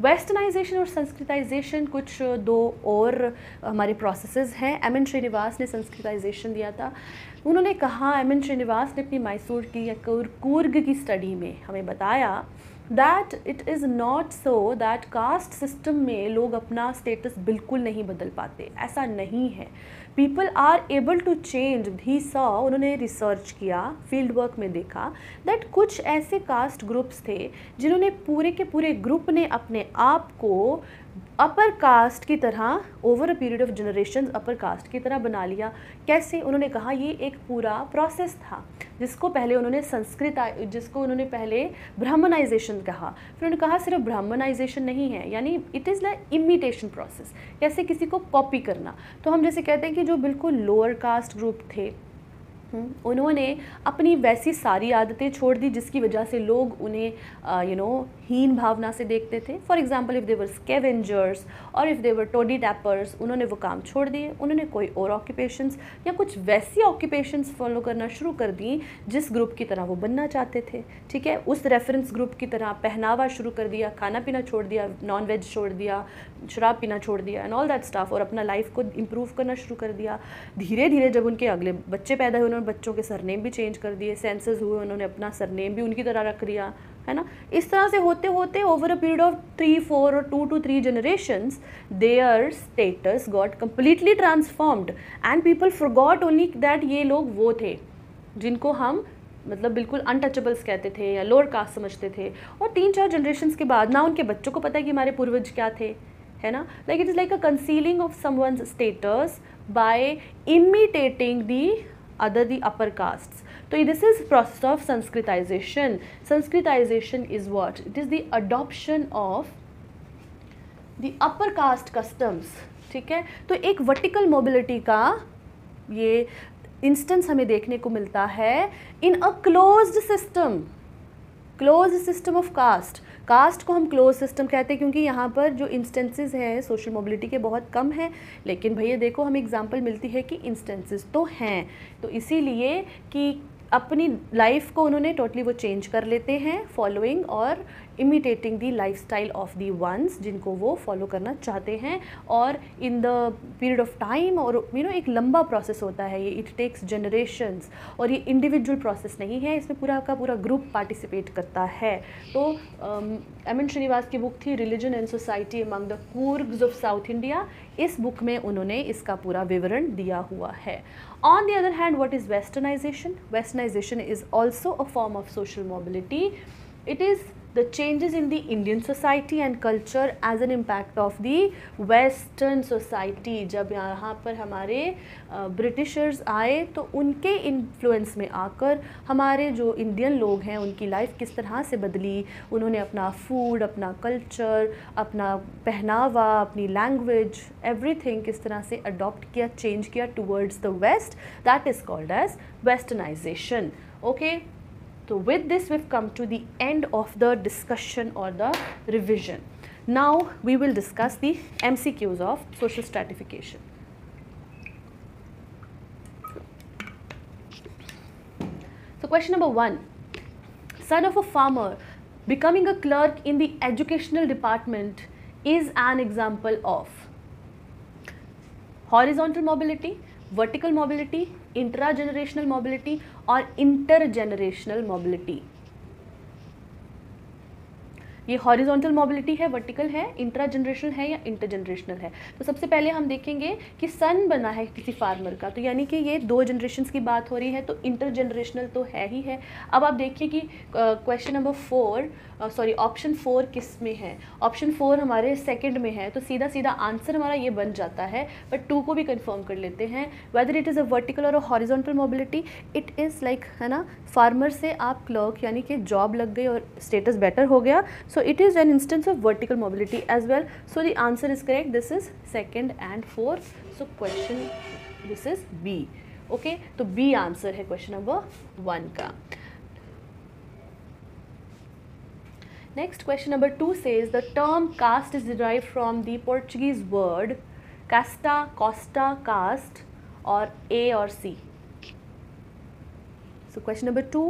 वेस्टर्नाइजेशन और संस्कृताइजेशन कुछ दो और हमारे प्रोसेसेस हैं। एम एन श्रीनिवास ने संस्कृताइजेशन दिया था। उन्होंने कहा एम एन श्रीनिवास ने अपनी मैसूर की या कूर्ग की स्टडी में हमें बताया that it is not so that caste system में लोग अपना स्टेटस बिल्कुल नहीं बदल पाते। ऐसा नहीं है। People are able to change he saw, उन्होंने रिसर्च किया फ़ील्ड वर्क में देखा दैट कुछ ऐसे कास्ट ग्रुप्स थे जिन्होंने पूरे के पूरे ग्रुप ने अपने आप को अपर कास्ट की तरह over a period of generation upper caste की तरह बना लिया। कैसे? उन्होंने कहा ये एक पूरा प्रोसेस था जिसको पहले उन्होंने संस्कृत जिसको उन्होंने पहले ब्राह्मणाइजेशन कहा। फिर उन्होंने कहा सिर्फ़ ब्राह्मणाइजेशन नहीं है यानी it is the imitation process कैसे किसी को कॉपी करना? तो हम जैसे कहते हैं कि जो बिल्कुल लोअर कास्ट ग्रुप थे हम्म, उन्होंने अपनी वैसी सारी आदतें छोड़ दी जिसकी वजह से लोग उन्हें यू नो हीन भावना से देखते थे। For example if they were scavengers और if they were toddy tappers उन्होंने वो काम छोड़ दिए। उन्होंने कोई और ऑक्यूपेशंस या कुछ वैसी ऑक्यूपेशंस फॉलो करना शुरू कर दी, जिस ग्रुप की तरह वो बनना चाहते थे। ठीक है? उस रेफरेंस ग्रुप की तरह पहनावा शुरू कर दिया, खाना पीना छोड़ दिया नॉन वेज छोड़ दिया, शराब पीना छोड़ दिया एंड ऑल दैट स्टाफ और अपना लाइफ को इम्प्रूव करना शुरू कर दिया। धीरे धीरे जब उनके अगले बच्चे पैदा हुए, उन्होंने बच्चों के सरनेम भी चेंज कर दिए सेंसेस हुए, उन्होंने अपना सरनेम भी उनकी तरह रख दिया। है ना? इस तरह से होते होते over a period of three four और two two three generations their status got completely transformed and people forgot only that ये लोग वो थे, जिनको हम मतलब बिल्कुल अनटचेबल्स कहते थे या लोअर कास्ट समझते थे। और तीन, चार जनरेशन के बाद ना उनके बच्चों को पता है कि हमारे पूर्वज क्या थे, है ना? Like it is like a concealing of someone's status by imitating the other the upper castes. So this is process of Sanskritization. Sanskritization is what? It is the adoption of the upper caste customs. ठीक है तो एक vertical mobility का ये instance हमें देखने को मिलता है in a closed system close system of caste caste को हम क्लोज सिस्टम कहते हैं क्योंकि यहाँ पर जो इंस्टेंसेस हैं सोशल मोबिलिटी के बहुत कम हैं, लेकिन भैया देखो, हमें एग्जांपल मिलती है कि इंस्टेंसेस तो हैं तो इसीलिए कि अपनी लाइफ को उन्होंने टोटली वो चेंज कर लेते हैं फॉलोइंग और imitating the lifestyle of the ones जिनको वो फॉलो करना चाहते हैं। और in the period of time और यू you नो know, एक लंबा प्रोसेस होता है ये। इट टेक्स जनरेशन्स और ये इंडिविजुअल प्रोसेस नहीं है। इसमें पूरा का पूरा ग्रुप पार्टिसिपेट करता है। तो एम एन श्रीनिवास की बुक थी religion and society among the Coorgs of South India इस बुक में उन्होंने इसका पूरा विवरण दिया हुआ है। On the other hand what is westernization westernization is also a form of social mobility it is the changes in the Indian society and culture as an impact of the western society. जब यहाँ पर हमारे Britishers आए तो उनके influence में आकर हमारे जो इंडियन लोग हैं, उनकी लाइफ किस तरह से बदली? उन्होंने अपना फ़ूड अपना कल्चर अपना पहनावा, अपनी लैंग्वेज एवरीथिंग किस तरह से अडॉप्ट किया चेंज किया towards the west that is called as westernization okay So with this we've come to the end of the discussion or the revision. Now we will discuss the MCQs of social stratification. So question number one, son of a farmer becoming a clerk in the educational department is an example of horizontal mobility, vertical mobility, intra generational mobility और inter generational mobility. ये horizontal mobility है, vertical है intra generational है या inter generational है। तो सबसे पहले हम देखेंगे कि सन बना है किसी फार्मर का। तो यानी कि ये दो जनरेशन की बात हो रही है तो इंटर जनरेशनल तो है ही है। अब आप देखिए कि question number four sorry option four किसमें है? ऑप्शन फोर हमारे सेकंड में है तो सीधा सीधा आंसर हमारा ये बन जाता है बट टू को भी कंफर्म कर लेते हैं। Whether it is a vertical और horizontal mobility it is like है ना फार्मर से आप क्लर्क यानी कि जॉब लग गई और स्टेटस बेटर हो गया so it is an instance of vertical mobility as well so the answer is correct this is second and fourth so question this is B okay तो बी आंसर है question number one का। Next question number 2 says the term caste is derived from the Portuguese word casta, costa, caste or A or C. So question number two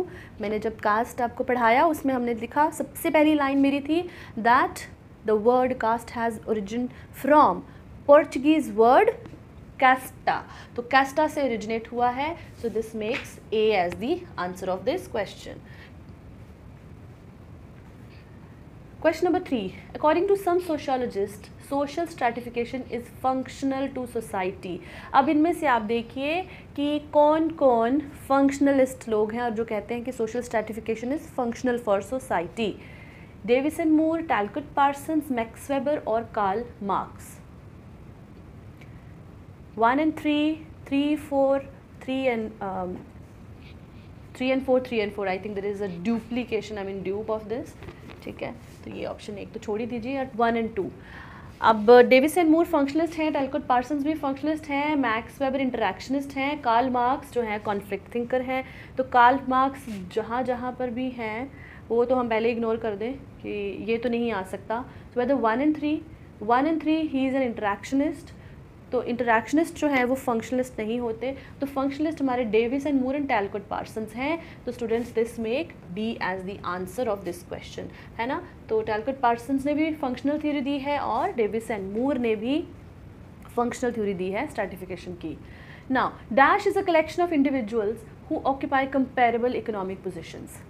मैंने जब cast आपको पढ़ाया उसमें हमने लिखा सबसे पहली लाइन मेरी थी that the word caste has origin from Portuguese word casta तो कैस्टा से ओरिजिनेट हुआ है so this makes A as the answer of this question question number three according to some sociologist social stratification is functional to society अब इनमें से आप देखिए कि कौन कौन फंक्शनलिस्ट लोग हैं और जो कहते हैं कि social stratification is functional for society Davis and Moore Talcott Parson Max Weber और Karl Marx one and three three four three and three and four three and four I think there is a duplication I mean dupe of this ठीक है? तो ये option एक तो छोड़ ही दीजिए वन एंड टू अब डेविस एंड मूर फंक्शनिस्ट हैं टेलकोट पार्सन्स भी फंक्शनिस्ट हैं मैक्स वेबर इंटरेक्शनिस्ट हैं कार्ल मार्क्स जो हैं कॉन्फ्लिक्ट थिंकर हैं। तो कार्ल मार्क्स जहाँ जहाँ पर भी हैं, वो तो हम पहले इग्नोर कर दें कि ये तो नहीं आ सकता। तो whether one and three one and three he is an interactionist तो इंटरेक्शनिस्ट जो हैं, वो फंक्शनलिस्ट नहीं होते। तो फंक्शनलिस्ट हमारे Davis and Moore and Talcott Parsons हैं। तो students this make D as the answer of this question है ना? तो टैलकोट पार्सन्स ने भी फंक्शनल थ्योरी दी है और डेविस एंड मूर ने भी फंक्शनल थ्योरी दी है स्ट्रेटिफिकेशन की। Now dash is a collection of individuals who occupy comparable economic positions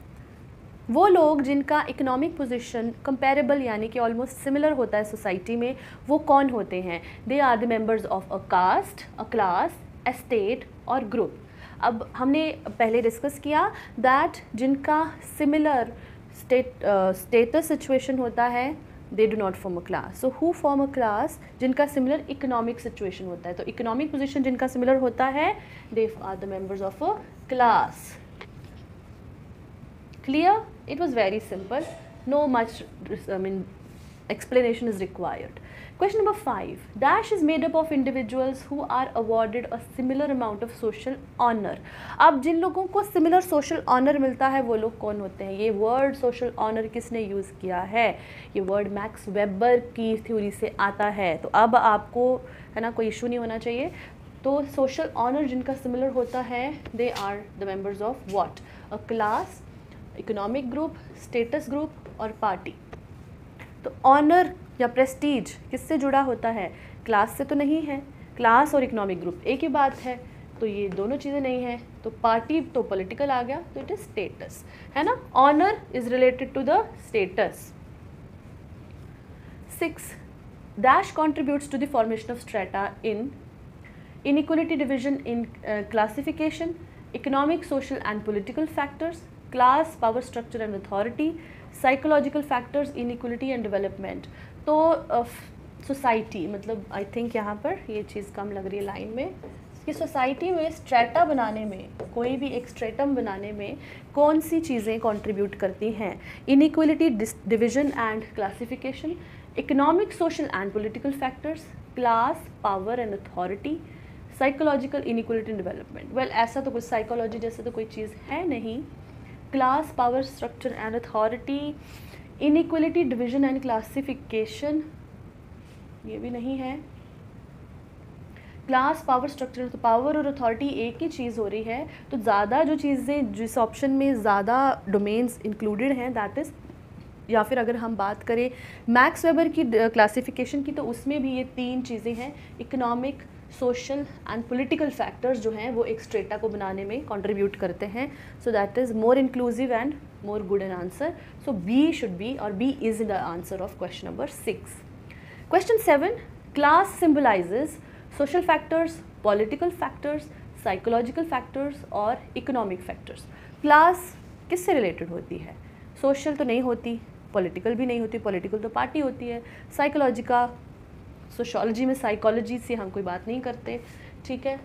वो लोग जिनका इकोनॉमिक पोजीशन कंपेरेबल यानी कि ऑलमोस्ट सिमिलर होता है सोसाइटी में, वो कौन होते हैं? They are the members of a caste a class a state और ग्रुप अब हमने पहले डिस्कस किया दैट जिनका सिमिलर स्टेट स्टेटस सिचुएशन होता है they do not form a class so who form a class जिनका सिमिलर इकोनॉमिक सिचुएशन होता है. तो इकोनॉमिक पोजिशन जिनका सिमिलर होता है they are the members of a class clear it was very simple no much i mean explanation is required question number 5 dash is made up of individuals who are awarded a similar amount of social honor अब जिन लोगों को similar social honor मिलता है वो लोग कौन होते हैं ये word social honor किसने यूज़ किया है ये word मैक्स वेबर की थ्योरी से आता है तो अब आपको है ना कोई इशू नहीं होना चाहिए तो सोशल ऑनर जिनका सिमिलर होता है they are the members of what a class economic group status group और पार्टी तो ऑनर या प्रेस्टीज किससे जुड़ा होता है? क्लास से तो नहीं है. क्लास और इकोनॉमिक ग्रुप एक ही बात है तो ये दोनों चीज़ें नहीं हैं. तो पार्टी तो पॉलिटिकल आ गया तो इट इज़ स्टेटस है ना? Honour is related to the status six dash contributes to the formation of strata in division in uh, classification economic social and political factors. Class power structure and authority psychological factors inequality and development तो society uh, मतलब I think यहाँ पर ये चीज़ कम लग रही है line में कि सोसाइटी में स्ट्रेटा बनाने में कोई भी एक स्ट्रेटम बनाने में कौन सी चीज़ें कंट्रीब्यूट करती हैं? Inequality division and classification economic social and political factors class power and authority psychological inequality development well ऐसा तो कुछ साइकोलॉजी जैसे तो कोई चीज़ है नहीं class power structure and authority inequality division and classification ये भी नहीं है। क्लास पावर स्ट्रक्चर तो पावर और अथॉरिटी एक ही चीज़ हो रही है तो ज़्यादा जो चीज़ें जिस ऑप्शन में ज़्यादा डोमेन्स इंक्लूडेड हैं दैट इज़ या फिर अगर हम बात करें मैक्स वेबर की क्लासिफिकेशन की तो उसमें भी ये तीन चीज़ें हैं economic social and political factors जो हैं, वो एक स्ट्रेटा को बनाने में कंट्रीब्यूट करते हैं। So that is more inclusive and more good an answer so B should be और B is the answer of question number six question seven class symbolizes social factors political factors psychological factors और economic factors class किससे related होती है? Social तो नहीं होती political भी नहीं होती पॉलिटिकल तो पार्टी होती है। साइकोलॉजिका सोशोलॉजी में साइकोलॉजी से हम कोई बात नहीं करते, ठीक है?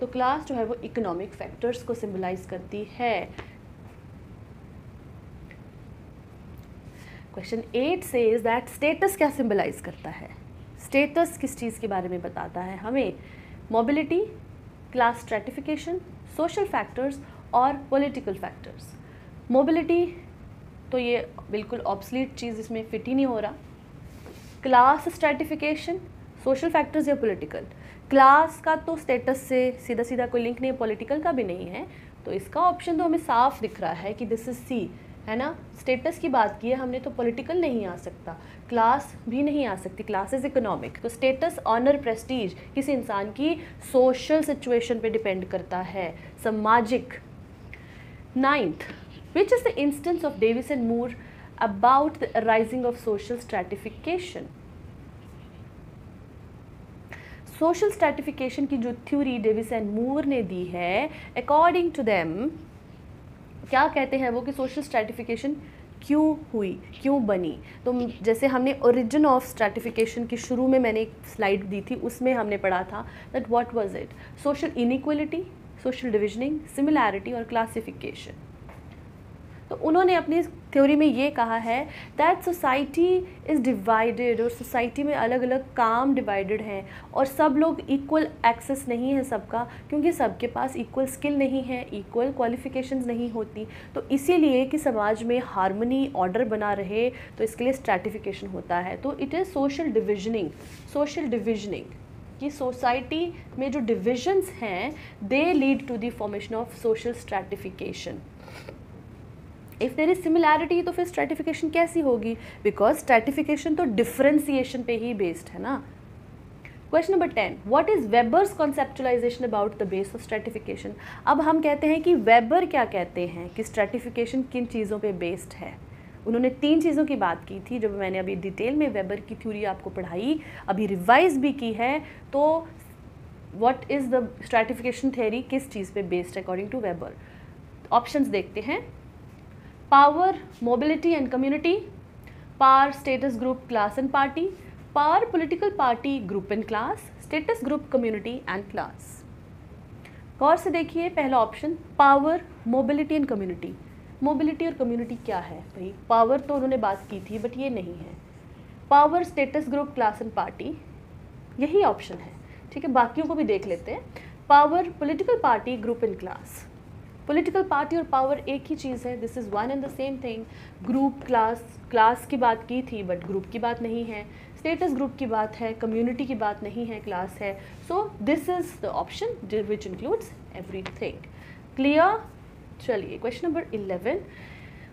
तो क्लास जो है वो इकोनॉमिक फैक्टर्स को सिम्बलाइज करती है। क्वेश्चन एट से इज़ दैट स्टेटस क्या सिम्बलाइज करता है? स्टेटस किस चीज़ के बारे में बताता है हमें? Mobility class stratification social factors और पॉलिटिकल फैक्टर्स मोबिलिटी तो ये बिल्कुल ऑब्सलीट चीज़ इसमें फिट ही नहीं हो रहा। क्लास स्ट्रेटिफिकेशन सोशल फैक्टर्स या पॉलिटिकल क्लास का तो स्टेटस से सीधा सीधा कोई लिंक नहीं है पॉलिटिकल का भी नहीं है। तो इसका ऑप्शन तो हमें साफ़ दिख रहा है कि दिस इज़ सी है ना? स्टेटस की बात की है, हमने तो पॉलिटिकल नहीं आ सकता। क्लास भी नहीं आ सकती क्लास इज़ इकोनॉमिक तो स्टेटस ऑनर प्रेस्टीज किसी इंसान की सोशल सिचुएशन पे डिपेंड करता है। सामाजिक। Ninth which is the instance of Davis and Moore about the arising of social stratification. Social stratification की जो थ्योरी डेविस एंड मूर ने दी है अकॉर्डिंग टू देम क्या कहते हैं वो कि सोशल स्ट्रेटिफिकेशन क्यों हुई, क्यों बनी? तो जैसे हमने ओरिजिन ऑफ़ स्ट्रेटिफिकेशन की शुरू में मैंने एक स्लाइड दी थी, उसमें हमने पढ़ा था that what was it social inequality social divisioning similarity और क्लासिफिकेशन तो उन्होंने अपनी थ्योरी में ये कहा है दैट सोसाइटी इज़ डिवाइडेड और सोसाइटी में अलग अलग काम डिवाइडेड हैं और सब लोग इक्वल एक्सेस नहीं है सबका, क्योंकि सबके पास इक्वल स्किल नहीं है इक्वल क्वालिफिकेशंस नहीं होती। तो इसीलिए कि समाज में हारमोनी ऑर्डर बना रहे तो इसके लिए स्ट्रैटिफिकेशन होता है। तो it is social divisioning social divisioning कि सोसाइटी में जो डिविजन्स हैं they lead to the formation of social stratification if there is similarity तो फिर स्ट्रेटिफिकेशन कैसी होगी? बिकॉज़ स्ट्रेटिफिकेशन तो डिफ्रेंसिएशन पे ही बेस्ड है ना? Question number ten what is Weber's conceptualization about the base of stratification अब हम कहते हैं कि वेबर क्या कहते हैं कि स्ट्रेटिफिकेशन किन चीज़ों पे बेस्ड है? उन्होंने तीन चीज़ों की बात की थी, जब मैंने अभी डिटेल में वेबर की थ्योरी आपको पढ़ाई, अभी रिवाइज भी की है तो what is the stratification theory किस चीज़ पे based according to Weber options देखते हैं। Power, mobility and community, power, status group, class and party, power, political party, group and class, status group, community and class. गौर से देखिए पहला option power mobility and community mobility और community क्या है? भाई power तो उन्होंने बात की थी बट ये नहीं है. Power status group class and party यही ऑप्शन है. ठीक है बाकियों को भी देख लेते हैं. Power political party group and class political party और पावर एक ही चीज़ है this is one and the same thing group class class की बात की थी बट ग्रुप की बात नहीं है. स्टेटस ग्रुप की बात है कम्युनिटी की बात नहीं है क्लास है. So this is the option which includes everything clear चलिए question number eleven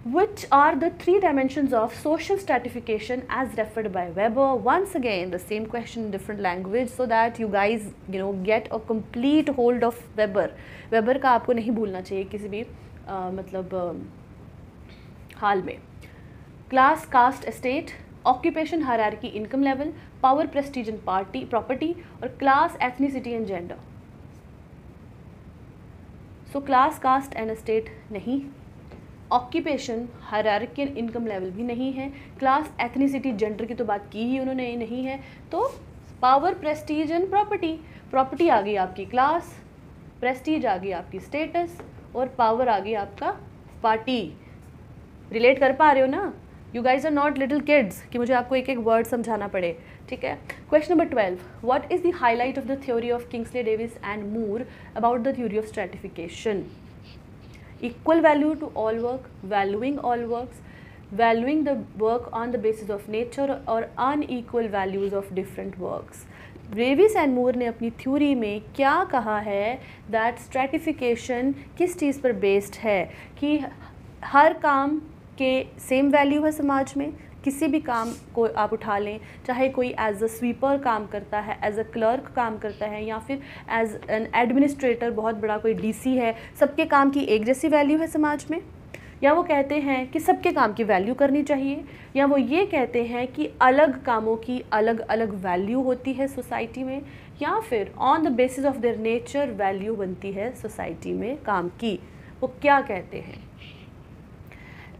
which are the three dimensions of social stratification as referred by Weber once again the same question in different language so that you guys you know get a complete hold of Weber Weber नहीं भूलना चाहिए किसी भी आ, मतलब आ, हाल में class caste estate occupation hierarchy income level power prestige and party property और class ethnicity and gender so class caste and state नहीं occupation hierarchy and income level भी नहीं है। क्लास एथनिसिटी जेंडर की तो बात की ही उन्होंने नहीं है। तो power prestige and property property आ गई आपकी क्लास प्रेस्टीज आ गई आपकी स्टेटस और पावर आ गई आपका पार्टी रिलेट कर पा रहे हो ना? You guys are not little kids कि मुझे आपको एक एक वर्ड समझाना पड़े। ठीक है? Question number twelve what is the highlight of the theory of Kingsley Davis and Moore about the theory of stratification equal value to all work, valuing all works, valuing the work on the basis of nature or unequal values of different works. Davis and Moore ने अपनी theory में क्या कहा है that stratification किस चीज़ पर based है कि हर काम के सेम वैल्यू है समाज में किसी भी काम को आप उठा लें, चाहे कोई एज अ स्वीपर काम करता है एज अ क्लर्क काम करता है, या फिर एज एन एडमिनिस्ट्रेटर बहुत बड़ा कोई डीसी है, सबके काम की एक जैसी वैल्यू है समाज में? या वो कहते हैं कि सबके काम की वैल्यू करनी चाहिए? या वो ये कहते हैं कि अलग कामों की अलग अलग वैल्यू होती है सोसाइटी में? या फिर on the basis of their nature value बनती है सोसाइटी में काम की? वो क्या कहते हैं?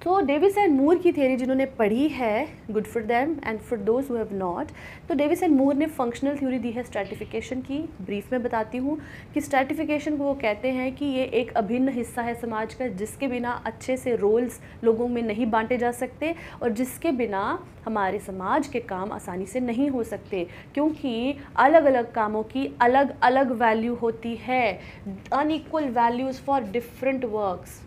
तो डेविस एंड मूर की थियरी जिन्होंने पढ़ी है good for them and for those who have not तो डेविस एंड मूर ने फंक्शनल थ्योरी दी है स्ट्रेटिफिकेशन की। ब्रीफ में बताती हूँ कि स्ट्रेटिफिकेशन को वो कहते हैं कि ये एक अभिन्न हिस्सा है समाज का, जिसके बिना अच्छे से रोल्स लोगों में नहीं बांटे जा सकते और जिसके बिना हमारे समाज के काम आसानी से नहीं हो सकते, क्योंकि अलग अलग कामों की अलग अलग वैल्यू होती है। Unequal values for different works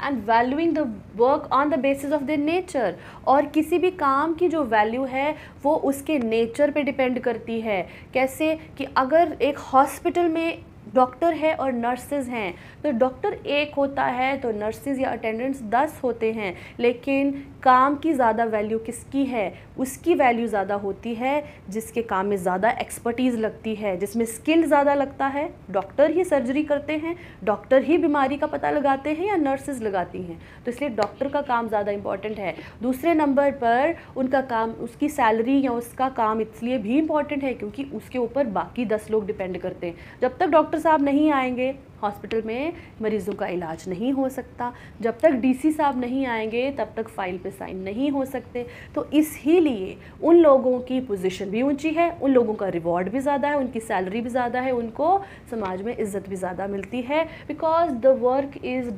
and valuing the work on the basis of the nature और किसी भी काम की जो वैल्यू है, वो उसके नेचर पे डिपेंड करती है। कैसे? कि अगर एक हॉस्पिटल में डॉक्टर है और नर्सेज हैं तो डॉक्टर एक होता है तो नर्सेज या अटेंडेंट्स दस होते हैं। लेकिन काम की ज़्यादा वैल्यू किसकी है? उसकी वैल्यू ज़्यादा होती है, जिसके काम में ज़्यादा एक्सपर्टीज़ लगती है, जिसमें स्किल ज़्यादा लगता है। डॉक्टर ही सर्जरी करते हैं डॉक्टर ही बीमारी का पता लगाते हैं या नर्सेज लगाती हैं। तो इसलिए डॉक्टर का काम ज़्यादा इंपॉर्टेंट है। दूसरे नंबर पर उनका काम, उसकी सैलरी या उसका काम इसलिए भी इंपॉर्टेंट है क्योंकि उसके ऊपर बाकी दस लोग डिपेंड करते हैं। जब तक डॉक्टर साहब नहीं आएँगे हॉस्पिटल में मरीज़ों का इलाज नहीं हो सकता। जब तक डीसी साहब नहीं आएँगे, तब तक फ़ाइल पे साइन नहीं हो सकते। तो इस ही लिए उन लोगों की पोजीशन भी ऊँची है, उन लोगों का रिवॉर्ड भी ज़्यादा है, उनकी सैलरी भी ज़्यादा है, उनको समाज में इज़्ज़त भी ज़्यादा मिलती है। Because the work is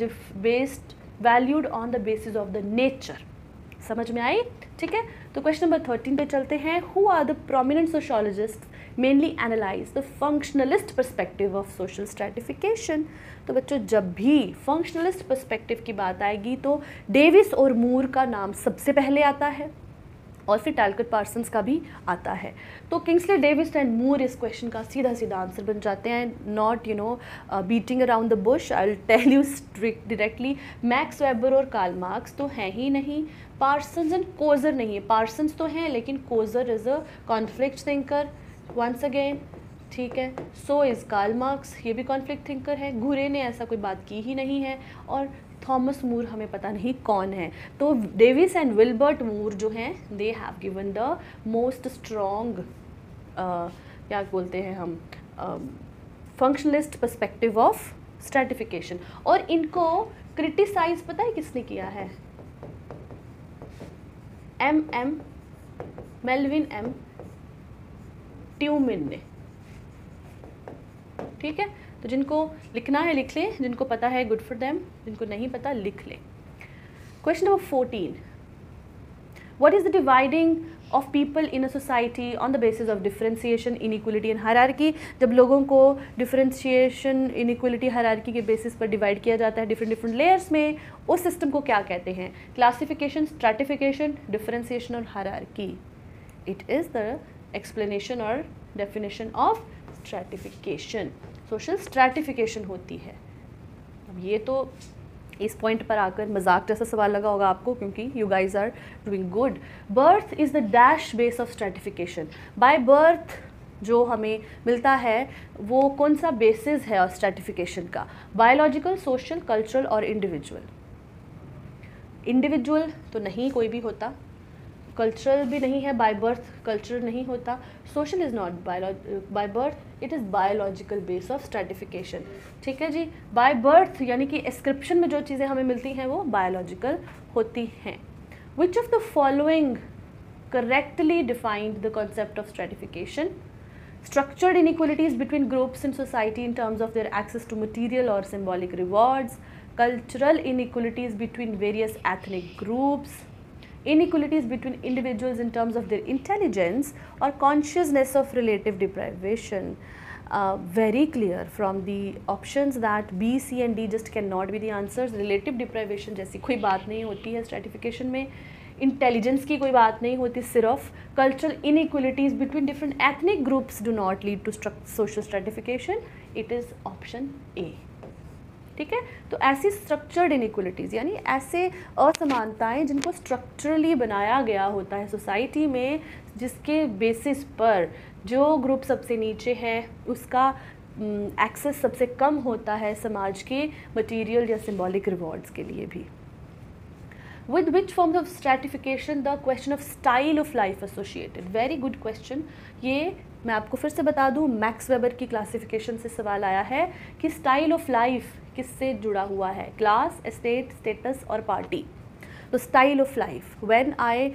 based valued on the basis of the nature समझ में आई? ठीक है? तो क्वेश्चन नंबर थर्टीन पे चलते हैं। Who are the prominent sociologist mainly analyze the functionalist perspective of social stratification तो बच्चों, जब भी फंक्शनलिस्ट परस्पेक्टिव की बात आएगी तो डेविस और मूर का नाम सबसे पहले आता है और फिर टैलकट पार्सन्स का भी आता है। तो किंग्सले डेविस एंड मूर इस क्वेश्चन का सीधा सीधा आंसर बन जाते हैं। Not you know beating around the bush I tell you directly Max Weber और कार्ल मार्क्स तो हैं ही नहीं। पार्सन्स एंड कोजर नहीं है। पार्सन्स तो हैं, लेकिन Coser is a conflict thinker once again ठीक है? सो इज़ कार्ल मार्क्स ये भी कॉन्फ्लिक्ट थिंकर है. घुरे ने ऐसा कोई बात की ही नहीं है और थॉमस मूर हमें पता नहीं कौन है। तो डेविस एंड विल्बर्ट मूर जो हैं they have given the most strong क्या बोलते हैं हम फंक्शनलिस्ट परस्पेक्टिव ऑफ़ स्ट्रेटिफिकेशन और इनको क्रिटिसाइज पता है किसने किया है? M M Melvin M Tumin ने ठीक है? तो जिनको लिखना है लिख लें, जिनको पता है गुड फॉर देम जिनको नहीं पता लिख लें। Question number fourteen what is the dividing of people in a society on the basis of differentiation inequality and hierarchy जब लोगों को डिफ्रेंसीशन हर आरकी के बेसिस पर डिवाइड किया जाता है डिफरेंट डिफरेंट लेयर्स में, उस सिस्टम को क्या कहते हैं? क्लासिफिकेशन स्ट्रेटिफिकेशन डिफ्रेंसीशन और hierarchy it is the explanation और definition of stratification. Social stratification होती है। अब ये तो इस पॉइंट पर आकर मज़ाक जैसा सवाल लगा होगा आपको, क्योंकि you guys are doing good birth is the dash base of stratification by birth जो हमें मिलता है, वो कौन सा बेसिस है और स्ट्रेटिफिकेशन का? बायोलॉजिकल सोशल कल्चरल और इंडिविजुअल इंडिविजुअल तो नहीं कोई भी होता। कल्चरल भी नहीं है बाय बर्थ कल्चरल नहीं होता। Social is not by birth it is biological base of stratification ठीक है जी? बाय बर्थ यानी कि एस्क्रिप्शन में जो चीज़ें हमें मिलती हैं, वो बायोलॉजिकल होती हैं। Which of the following correctly defined the concept of stratification structured inequalities between groups in society in terms of their access to material और symbolic rewards cultural inequalities between various ethnic groups inequalities between individuals in terms of their intelligence or consciousness of relative deprivation. Uh, very clear from the options that B, C and D just cannot be the answers. Relative deprivation जैसी कोई बात नहीं होती है stratification में intelligence की कोई बात नहीं होती सिर्फ cultural inequalities between different ethnic groups do not lead to social stratification it is option A ठीक है? तो ऐसी स्ट्रक्चर्ड इनिक्वलिटीज़ यानी ऐसे असमानताएँ जिनको स्ट्रक्चरली बनाया गया होता है सोसाइटी में, जिसके बेसिस पर जो ग्रुप सबसे नीचे है, उसका एक्सेस सबसे कम होता है समाज के मटेरियल या सिंबॉलिक रिवॉर्ड्स के लिए भी। With which forms of stratification the question of style of life associated? Very good question. ये मैं आपको फिर से बता दूँ मैक्स वेबर की क्लासिफिकेशन से सवाल आया है कि स्टाइल ऑफ़ लाइफ किससे जुड़ा हुआ है? क्लास, एस्टेट, स्टेटस और पार्टी। तो style of life when I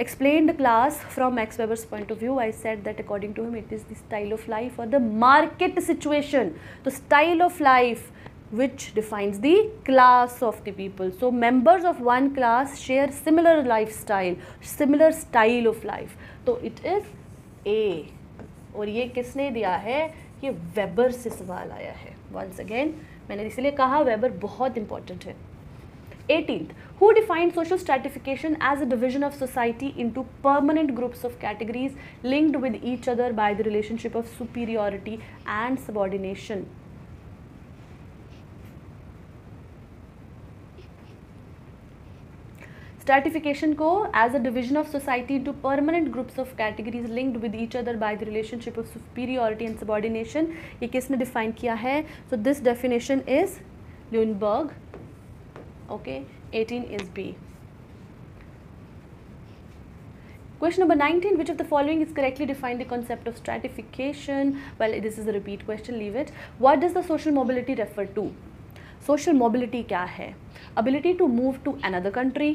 explain the class from Max Weber's point of view I said that according to him it is the style of life और the market situation तो style of life which defines the class of the people so members of one class share similar life style similar style of life तो it is a और ये किसने दिया है? ये Weber से सवाल आया है। वंस अगेन मैंने इसलिए कहा वेबर बहुत इंपॉर्टेंट है। Eighteen who defined social stratification as a division of society into permanent groups of categories linked with each other by the relationship of superiority and subordination Stratification को as a division of society into permanent groups of categories linked with each other by the relationship of superiority and subordination ये किसने define किया है so this definition is Lundberg okay 18 is B Question number 19, which of the following is correctly defined the concept of stratification? Well, this is a repeat question, leave it. What does the social mobility refer to? Social mobility क्या है? Ability to move to another country,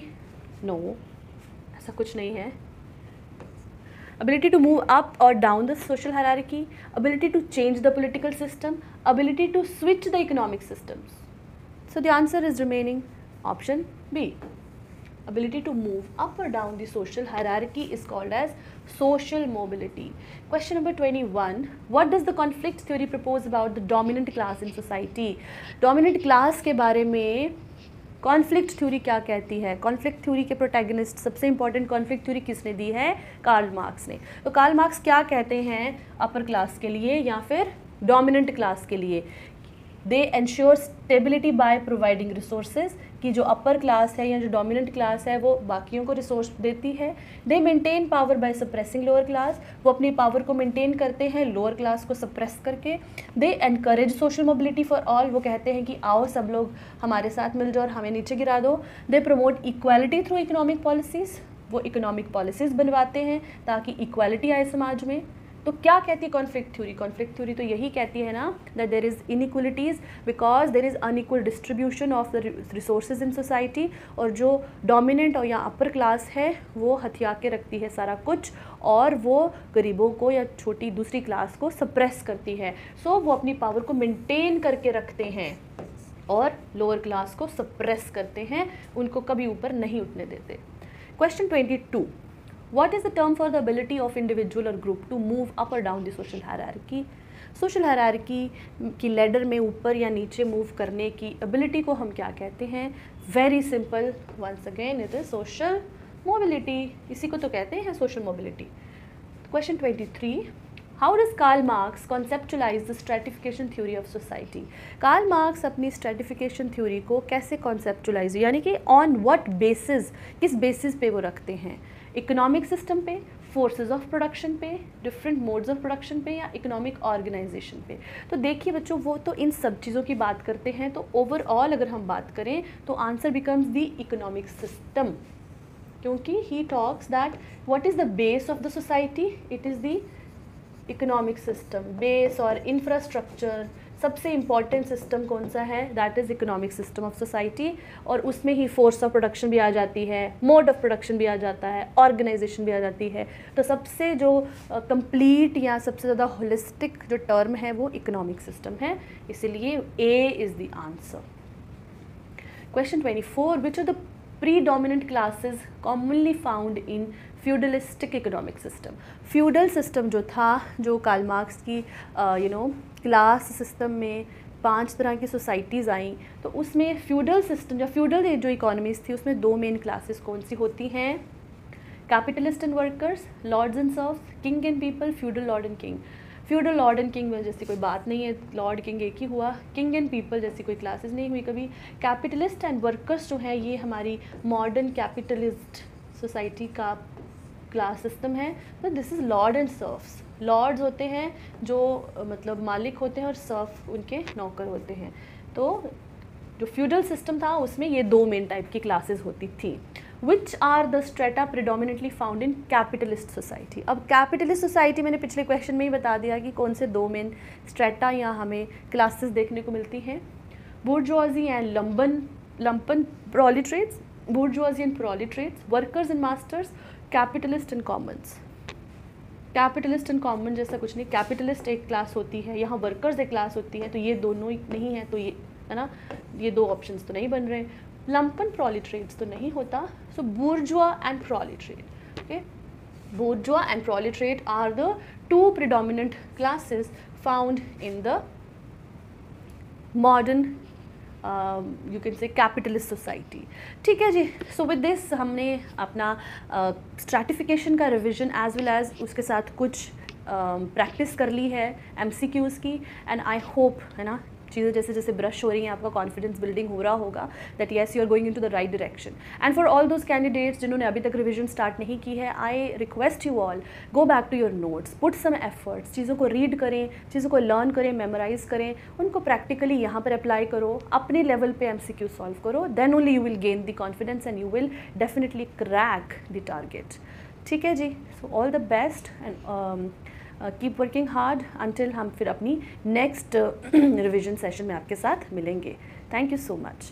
no no, ऐसा कुछ नहीं है ability to move up or down the social hierarchy, ability to change the political system, ability to switch the economic systems. So the answer is remaining option B. Ability to move up or down the social hierarchy is called as social mobility. Question number 21. What does the conflict theory propose about the dominant class in society? Dominant class के बारे में conflict theory क्या कहती है? Conflict theory के protagonist, सबसे important conflict theory किसने दी है? कार्ल मार्क्स ने। तो कार्ल मार्क्स क्या कहते हैं अपर क्लास के लिए या फिर डोमिनेंट क्लास के लिए? They ensure stability by providing resources कि जो अपर क्लास है या जो डोमिनेंट क्लास है, वो बाकियों को रिसोर्स देती है। They maintain power by suppressing lower class वो अपनी पावर को मेंटेन करते हैं लोअर क्लास को सप्रेस करके। They encourage social mobility for all वो कहते हैं कि आओ सब लोग हमारे साथ मिल जाओ और हमें नीचे गिरा दो। They promote equality through economic policies वो इकोनॉमिक पॉलिसीज़ बनवाते हैं ताकि इक्वालिटी आए समाज में। तो क्या कहती है कॉन्फ्लिक्ट थ्योरी कॉन्फ्लिक्ट थ्योरी तो यही कहती है ना that there is inequalities because there is unequal distribution of the resources in society और जो डोमिनेंट और या अपर क्लास है वो हथिया के रखती है सारा कुछ और वो गरीबों को या छोटी दूसरी क्लास को सप्रेस करती है। सो so, वो अपनी पावर को मेंटेन करके रखते हैं और लोअर क्लास को सप्रेस करते हैं उनको कभी ऊपर नहीं उठने देते। Question twenty two what is the term for the ability of individual or group to move up or down the social hierarchy? Social hierarchy की लेडर में ऊपर या नीचे मूव करने की एबिलिटी को हम क्या कहते हैं? Very simple once again it is social mobility इसी को तो कहते हैं social mobility question twenty three how does Karl Marx conceptualize the stratification theory of society Karl Marx अपनी स्ट्रेटिफिकेशन थ्योरी को कैसे कॉन्सेप्चुलाइज यानी कि ऑन वट बेसिस किस बेसिस पे वो रखते हैं? इकोनॉमिक सिस्टम पे फोर्सेस ऑफ़ प्रोडक्शन पे डिफरेंट मोड्स ऑफ़ प्रोडक्शन पे या इकोनॉमिक ऑर्गेनाइजेशन पे। तो देखिए बच्चों, वो तो इन सब चीज़ों की बात करते हैं तो ओवरऑल अगर हम बात करें तो answer becomes the economic system क्योंकि he talks that what is the base of the society it is the economic system base और इंफ्रास्ट्रक्चर सबसे इंपॉर्टेंट सिस्टम कौन सा है? That is economic system of society और उसमें ही फोर्स ऑफ़ प्रोडक्शन भी आ जाती है मोड ऑफ़ प्रोडक्शन भी आ जाता है ऑर्गेनाइजेशन भी आ जाती है। तो सबसे जो कंप्लीट uh, या सबसे ज़्यादा होलिस्टिक जो टर्म है वो इकोनॉमिक सिस्टम है। इसीलिए A is the answer question twenty four which are the pre predominant classes commonly found in feudalistic economic system. Feudal system जो था, जो काल मार्क्स की यू नो क्लास सिस्टम में पाँच तरह की सोसाइटीज़ आई तो उसमें फ्यूडल सिस्टम, या फ्यूडल जो इकोनॉमीज थी, उसमें दो मेन क्लासेस कौन सी होती हैं? Capitalist and workers lords and serf king and people feudal lord and king feudal lord and king में जैसी कोई बात नहीं है लॉर्ड किंग एक ही हुआ किंग एंड पीपल जैसी कोई क्लासेस नहीं हुई कभी। कैपिटलिस्ट एंड वर्कर्स जो हैं, ये हमारी मॉडर्न कैपिटलिस्ट सोसाइटी का क्लास सिस्टम है तो this is lord and serfs lords होते हैं जो मतलब मालिक होते हैं और सर्फ उनके नौकर होते हैं। तो जो फ्यूडल सिस्टम था, उसमें ये दो मेन टाइप की क्लासेस होती थी। Which are the strata predominantly found in capitalist society अब कैपिटलिस्ट सोसाइटी मैंने पिछले क्वेश्चन में ही बता दिया कि कौन से दो मेन स्ट्रेटा या हमें क्लासेस देखने को मिलती हैं। Bourgeoisie and lumpen lumpen proletariats bourgeoisie and proletariats workers and masters capitalist and commons. Capitalist and common जैसा कुछ नहीं, कैपिटलिस्ट एक क्लास होती है, यहाँ वर्कर्स एक क्लास होती है तो ये दोनों नहीं है तो ये, है ना, ये दो ऑप्शंस तो नहीं बन रहे लंपन प्रोलिट्रेट्स तो नहीं होता so bourgeois and proletariat okay bourgeois and proletariat are the two predominant classes found in the modern you can say capitalist society ठीक है जी? सो विद दिस हमने अपना स्ट्रैटिफिकेशन uh, का रिविजन एज वेल एज उसके साथ कुछ practice uh, कर ली है एम की. एंड आई होप है ना चीज़ें, जैसे जैसे ब्रश हो रही हैं, आपका कॉन्फिडेंस बिल्डिंग हो रहा होगा that yes you are going into the right direction and for all those candidates जिन्होंने अभी तक रिविजन स्टार्ट नहीं की है I request you all go back to your notes put some efforts चीज़ों को रीड करें, चीज़ों को लर्न करें मेमोराइज करें, उनको प्रैक्टिकली यहाँ पर अप्लाई करो, अपने लेवल पे एम सॉल्व करो then only you will gain the confidence and you will definitely crack the target ठीक है जी? So all the best and keep working hard until हम फिर अपनी नेक्स्ट रिविजन सेशन में आपके साथ मिलेंगे. Thank you so much